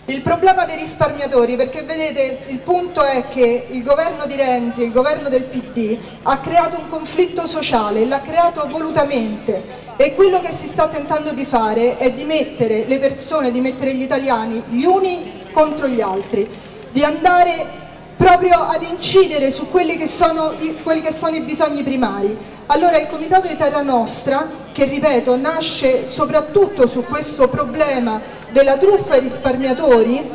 Il problema dei risparmiatori, perché vedete il punto è che il governo di Renzi, il governo del PD ha creato un conflitto sociale, l'ha creato volutamente e quello che si sta tentando di fare è di mettere le persone, di mettere gli italiani gli uni contro gli altri, di andare proprio ad incidere su quelli che, sono quelli che sono i bisogni primari. Allora il Comitato di Terra Nostra, che ripeto nasce soprattutto su questo problema della truffa ai risparmiatori,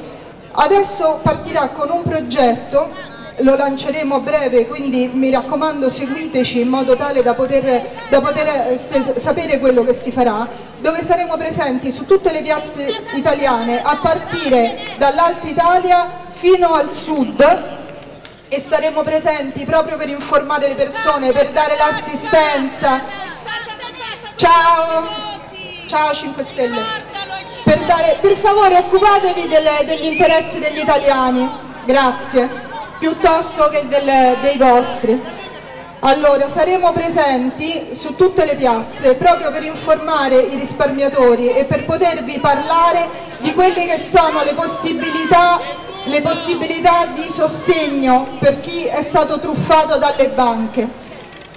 adesso partirà con un progetto lo lanceremo a breve, quindi mi raccomando seguiteci in modo tale da poter, da poter eh, sapere quello che si farà, dove saremo presenti su tutte le piazze italiane a partire dall'Alta Italia fino al sud e saremo presenti proprio per informare le persone, per dare l'assistenza. Ciao, ciao 5 Stelle. Per, dare, per favore occupatevi delle, degli interessi degli italiani, grazie, piuttosto che del, dei vostri. Allora, saremo presenti su tutte le piazze proprio per informare i risparmiatori e per potervi parlare di quelle che sono le possibilità, le possibilità di sostegno per chi è stato truffato dalle banche.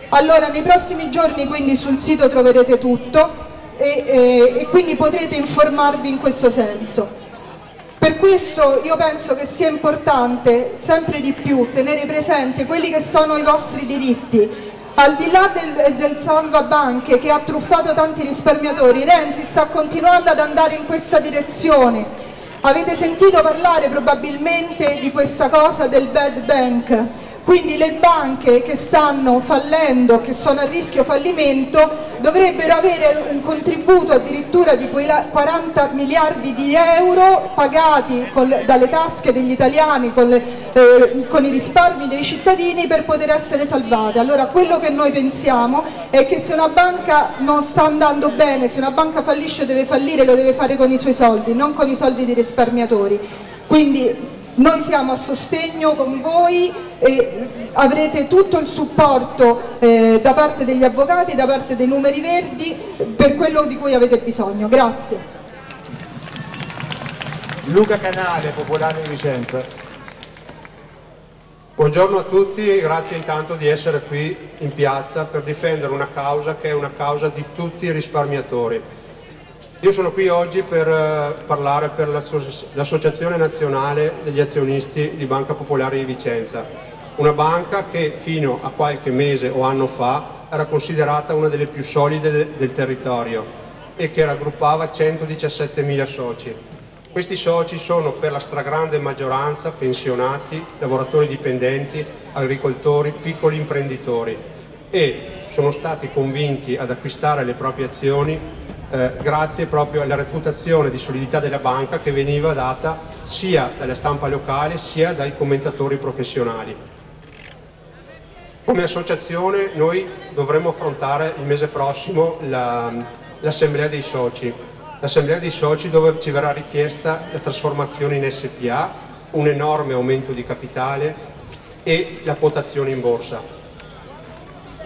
Allora, nei prossimi giorni quindi sul sito troverete tutto e, e, e quindi potrete informarvi in questo senso. Per questo io penso che sia importante sempre di più tenere presente quelli che sono i vostri diritti. Al di là del, del salva banche che ha truffato tanti risparmiatori, Renzi sta continuando ad andare in questa direzione. Avete sentito parlare probabilmente di questa cosa del bad bank quindi le banche che stanno fallendo, che sono a rischio fallimento, dovrebbero avere un contributo addirittura di 40 miliardi di euro pagati con, dalle tasche degli italiani, con, le, eh, con, i risparmi dei cittadini per poter essere salvate. Allora quello che noi pensiamo è che se una banca non sta andando bene, se una banca fallisce deve fallire, lo deve fare con i suoi soldi, non con i soldi dei risparmiatori. Quindi noi siamo a sostegno con voi e avrete tutto il supporto eh, da parte degli avvocati, da parte dei numeri verdi per quello di cui avete bisogno. Grazie. Luca Canale, Popolare di Vicenza. Buongiorno a tutti, grazie intanto di essere qui in piazza per difendere una causa che è una causa di tutti i risparmiatori. Io sono qui oggi per uh, parlare per l'Associazione Nazionale degli Azionisti di Banca Popolare di Vicenza, una banca che fino a qualche mese o anno fa era considerata una delle più solide de del territorio e che raggruppava 117.000 soci. Questi soci sono per la stragrande maggioranza pensionati, lavoratori dipendenti, agricoltori, piccoli imprenditori e sono stati convinti ad acquistare le proprie azioni eh, grazie proprio alla reputazione di solidità della banca che veniva data sia dalla stampa locale sia dai commentatori professionali. Come associazione noi dovremo affrontare il mese prossimo l'assemblea la, dei soci, l'assemblea dei soci dove ci verrà richiesta la trasformazione in SPA, un enorme aumento di capitale e la quotazione in borsa.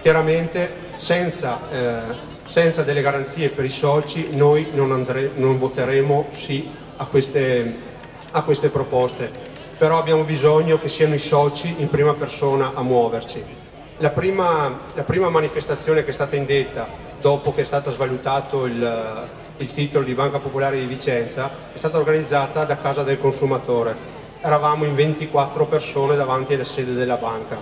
Chiaramente senza eh, senza delle garanzie per i soci noi non, andre, non voteremo sì a queste, a queste proposte, però abbiamo bisogno che siano i soci in prima persona a muoverci. La prima, la prima manifestazione che è stata indetta dopo che è stato svalutato il, il titolo di Banca Popolare di Vicenza è stata organizzata da Casa del Consumatore. Eravamo in 24 persone davanti alla sede della banca.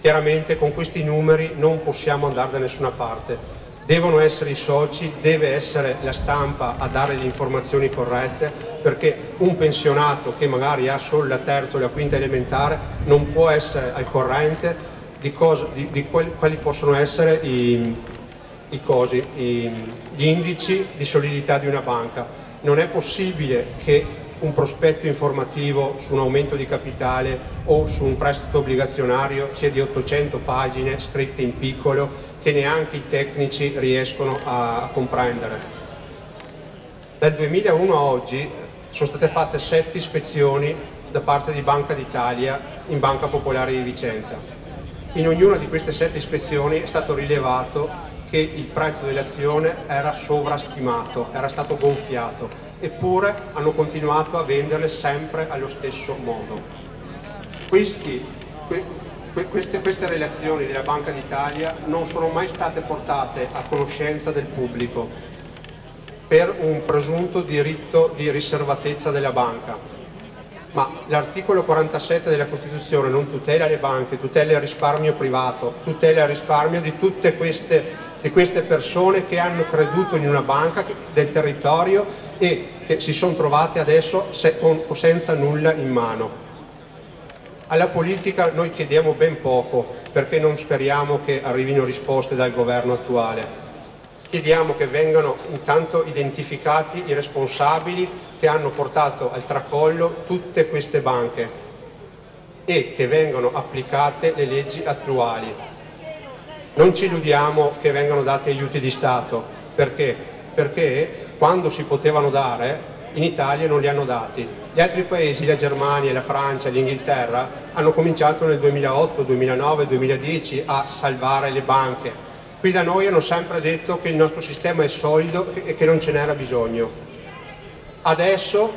Chiaramente con questi numeri non possiamo andare da nessuna parte devono essere i soci, deve essere la stampa a dare le informazioni corrette perché un pensionato che magari ha solo la terza o la quinta elementare non può essere al corrente di, cosa, di, di quali, quali, possono essere i, i cosi, i, gli indici di solidità di una banca. Non è possibile che un prospetto informativo su un aumento di capitale o su un prestito obbligazionario sia di 800 pagine scritte in piccolo che neanche i tecnici riescono a comprendere. Dal 2001 a oggi sono state fatte sette ispezioni da parte di Banca d'Italia in Banca Popolare di Vicenza. In ognuna di queste sette ispezioni è stato rilevato che il prezzo dell'azione era sovrastimato, era stato gonfiato, eppure hanno continuato a venderle sempre allo stesso modo. Questi, queste, queste relazioni della Banca d'Italia non sono mai state portate a conoscenza del pubblico per un presunto diritto di riservatezza della banca. Ma l'articolo 47 della Costituzione non tutela le banche, tutela il risparmio privato, tutela il risparmio di tutte queste, di queste persone che hanno creduto in una banca del territorio e che si sono trovate adesso se, con, senza nulla in mano Alla politica noi chiediamo ben poco perché non speriamo che arrivino risposte dal governo attuale. Chiediamo che vengano intanto identificati i responsabili che hanno portato al tracollo tutte queste banche e che vengano applicate le leggi attuali. Non ci illudiamo che vengano dati aiuti di Stato, perché? Perché quando si potevano dare in Italia non li hanno dati. Gli altri paesi, la Germania, la Francia, l'Inghilterra, hanno cominciato nel 2008, 2009, 2010 a salvare le banche. Qui da noi hanno sempre detto che il nostro sistema è solido e che non ce n'era bisogno. Adesso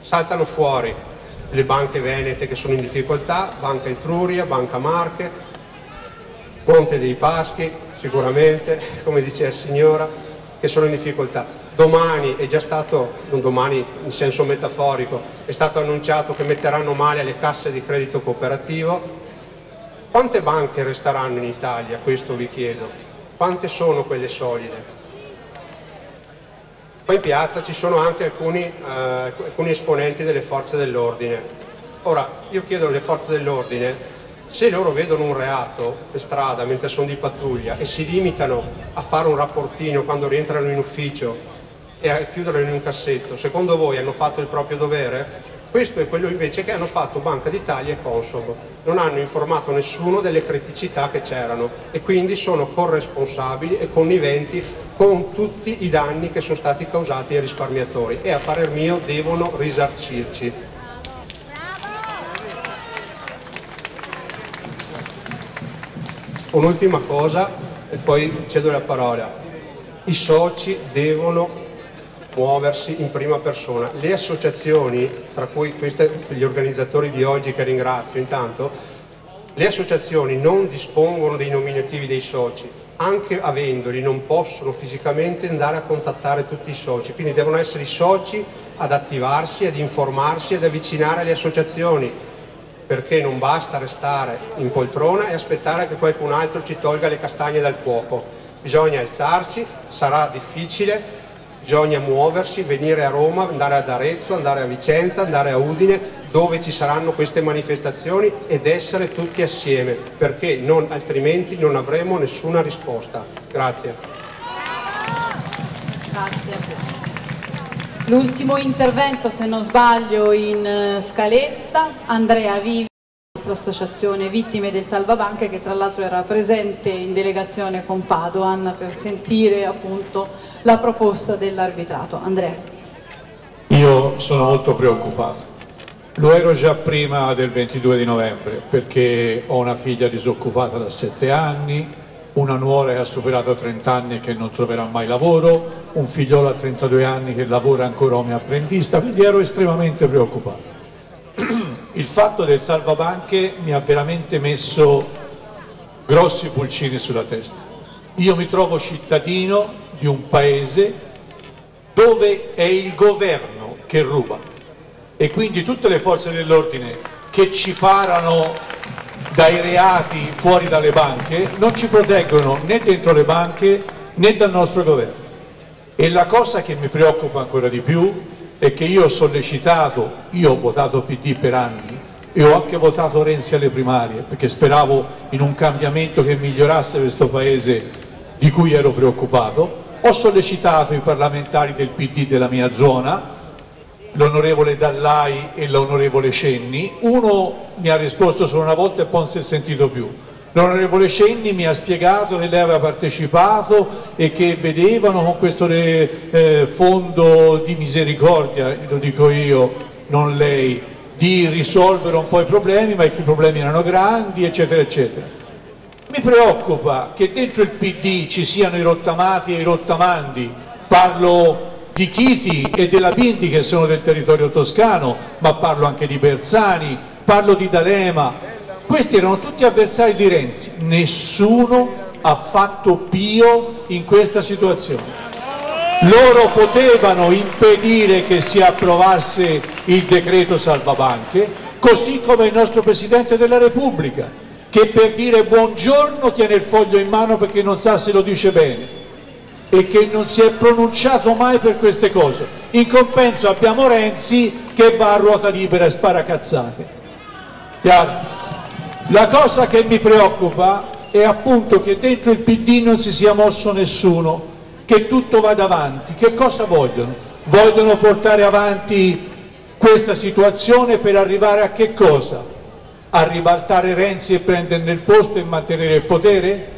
saltano fuori le banche venete che sono in difficoltà, Banca Etruria, Banca Marche, Monte dei Paschi sicuramente, come dice la signora, che sono in difficoltà. Domani è già stato, non domani in senso metaforico, è stato annunciato che metteranno male le casse di credito cooperativo. Quante banche resteranno in Italia? Questo vi chiedo. Quante sono quelle solide? Poi in piazza ci sono anche alcuni, eh, alcuni esponenti delle forze dell'ordine. Ora, io chiedo alle forze dell'ordine se loro vedono un reato per strada mentre sono di pattuglia e si limitano a fare un rapportino quando rientrano in ufficio e a chiuderlo in un cassetto, secondo voi hanno fatto il proprio dovere? Questo è quello invece che hanno fatto Banca d'Italia e Consob. Non hanno informato nessuno delle criticità che c'erano e quindi sono corresponsabili e conniventi con tutti i danni che sono stati causati ai risparmiatori e a parer mio devono risarcirci. Un'ultima cosa e poi cedo la parola. I soci devono muoversi in prima persona. Le associazioni, tra cui queste, gli organizzatori di oggi che ringrazio intanto, le associazioni non dispongono dei nominativi dei soci, anche avendoli non possono fisicamente andare a contattare tutti i soci, quindi devono essere i soci ad attivarsi, ad informarsi, ad avvicinare le associazioni, perché non basta restare in poltrona e aspettare che qualcun altro ci tolga le castagne dal fuoco. Bisogna alzarci, sarà difficile, bisogna muoversi, venire a Roma, andare ad Arezzo, andare a Vicenza, andare a Udine, dove ci saranno queste manifestazioni ed essere tutti assieme, perché non, altrimenti non avremo nessuna risposta. Grazie. Grazie. L'ultimo intervento, se non sbaglio, in eh, scaletta, Andrea Vivi nostra associazione Vittime del Salvabanche che tra l'altro era presente in delegazione con Padoan per sentire appunto la proposta dell'arbitrato. Andrea. Io sono molto preoccupato. Lo ero già prima del 22 di novembre perché ho una figlia disoccupata da 7 anni, una nuora che ha superato 30 anni e che non troverà mai lavoro, un figliolo a 32 anni che lavora ancora come apprendista, quindi ero estremamente preoccupato il fatto del salvabanche mi ha veramente messo grossi pulcini sulla testa. Io mi trovo cittadino di un paese dove è il governo che ruba e quindi tutte le forze dell'ordine che ci parano dai reati fuori dalle banche non ci proteggono né dentro le banche né dal nostro governo. E la cosa che mi preoccupa ancora di più è che io ho sollecitato, io ho votato PD per anni e ho anche votato Renzi alle primarie perché speravo in un cambiamento che migliorasse questo paese di cui ero preoccupato, ho sollecitato i parlamentari del PD della mia zona, l'onorevole Dallai e l'onorevole Cenni, uno mi ha risposto solo una volta e poi non si è sentito più, L'onorevole Cenni mi ha spiegato che lei aveva partecipato e che vedevano con questo eh, fondo di misericordia, lo dico io, non lei, di risolvere un po' i problemi, ma i problemi erano grandi, eccetera, eccetera. Mi preoccupa che dentro il PD ci siano i rottamati e i rottamandi, parlo di Chiti e della Pinti che sono del territorio toscano, ma parlo anche di Bersani, parlo di D'Alema, questi erano tutti avversari di Renzi, nessuno ha fatto pio in questa situazione. Loro potevano impedire che si approvasse il decreto salvabanche, così come il nostro Presidente della Repubblica, che per dire buongiorno tiene il foglio in mano perché non sa se lo dice bene e che non si è pronunciato mai per queste cose. In compenso abbiamo Renzi che va a ruota libera e spara cazzate. La cosa che mi preoccupa è appunto che dentro il PD non si sia mosso nessuno, che tutto vada avanti. Che cosa vogliono? Vogliono portare avanti questa situazione per arrivare a che cosa? A ribaltare Renzi e prenderne il posto e mantenere il potere?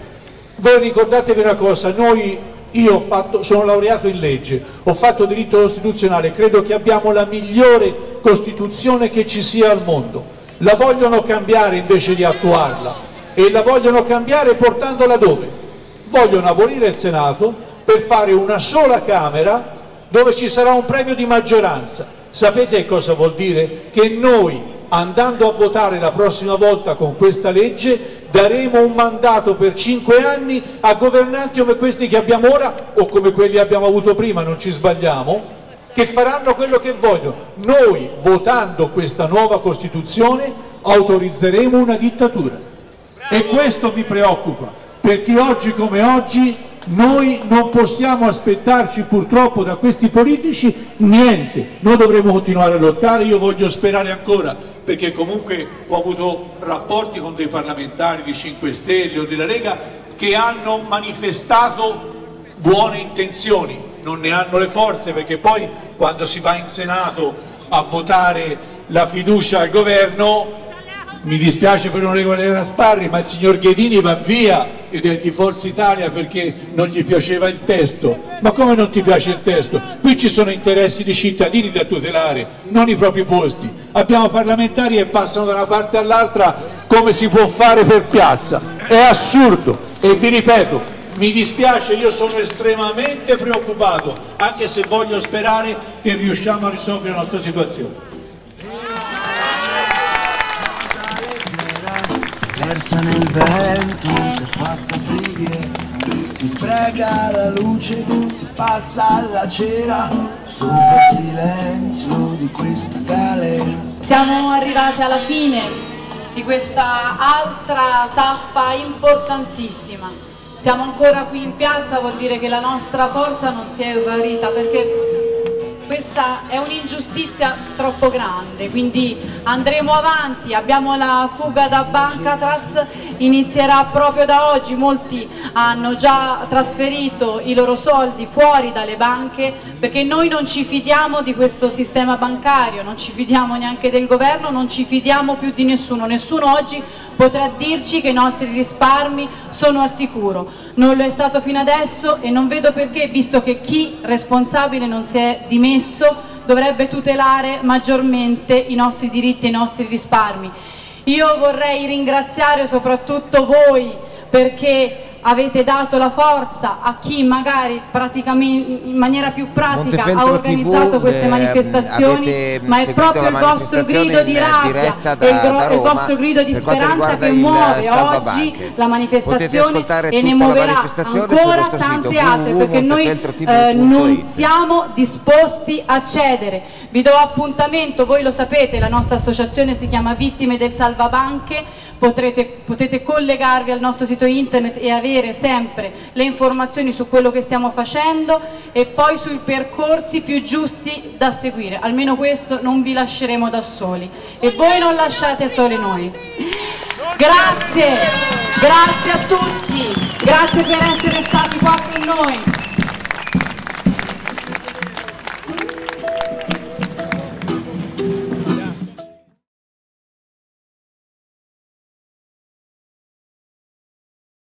Voi ricordatevi una cosa, noi, io fatto, sono laureato in legge, ho fatto diritto costituzionale, credo che abbiamo la migliore Costituzione che ci sia al mondo. La vogliono cambiare invece di attuarla e la vogliono cambiare portandola dove? Vogliono abolire il Senato per fare una sola Camera dove ci sarà un premio di maggioranza. Sapete cosa vuol dire? Che noi andando a votare la prossima volta con questa legge daremo un mandato per cinque anni a governanti come questi che abbiamo ora o come quelli che abbiamo avuto prima, non ci sbagliamo, che faranno quello che vogliono. Noi votando questa nuova Costituzione autorizzeremo una dittatura. E questo mi preoccupa, perché oggi come oggi noi non possiamo aspettarci purtroppo da questi politici niente, noi dovremo continuare a lottare, io voglio sperare ancora, perché comunque ho avuto rapporti con dei parlamentari di 5 Stelle o della Lega che hanno manifestato buone intenzioni, non ne hanno le forze perché poi quando si va in Senato a votare la fiducia al governo mi dispiace per l'onorevole Gasparri, ma il signor Ghedini va via di Forza Italia perché non gli piaceva il testo. Ma come non ti piace il testo? Qui ci sono interessi di cittadini da tutelare, non i propri posti. Abbiamo parlamentari che passano da una parte all'altra come si può fare per piazza. È assurdo e vi ripeto, mi dispiace, io sono estremamente preoccupato, anche se voglio sperare che riusciamo a risolvere la nostra situazione. Persa nel vento, si è fatta preghiera, si spreca la luce, si passa alla cera, sopra il silenzio di questa galera. Siamo arrivati alla fine di questa altra tappa importantissima. Siamo ancora qui in piazza, vuol dire che la nostra forza non si è esaurita perché questa è un'ingiustizia troppo grande, quindi andremo avanti, abbiamo la fuga da Banca Trax, inizierà proprio da oggi, molti hanno già trasferito i loro soldi fuori dalle banche perché noi non ci fidiamo di questo sistema bancario, non ci fidiamo neanche del governo, non ci fidiamo più di nessuno, nessuno oggi potrà dirci che i nostri risparmi sono al sicuro. Non lo è stato fino adesso e non vedo perché, visto che chi responsabile non si è dimesso, dovrebbe tutelare maggiormente i nostri diritti e i nostri risparmi. Io vorrei ringraziare soprattutto voi perché avete dato la forza a chi magari in maniera più pratica ha organizzato TV, queste manifestazioni, ma è proprio il vostro grido di rabbia e il, il, vostro grido di speranza che muove oggi la manifestazione e ne muoverà ancora tante altre perché noi eh, non siamo disposti a cedere. Vi do appuntamento, voi lo sapete, la nostra associazione si chiama Vittime del Salvabanche potrete, potete collegarvi al nostro sito internet e avere sempre le informazioni su quello che stiamo facendo e poi sui percorsi più giusti da seguire, almeno questo non vi lasceremo da soli e voi non lasciate soli noi. Grazie, grazie a tutti, grazie per essere stati qua con noi.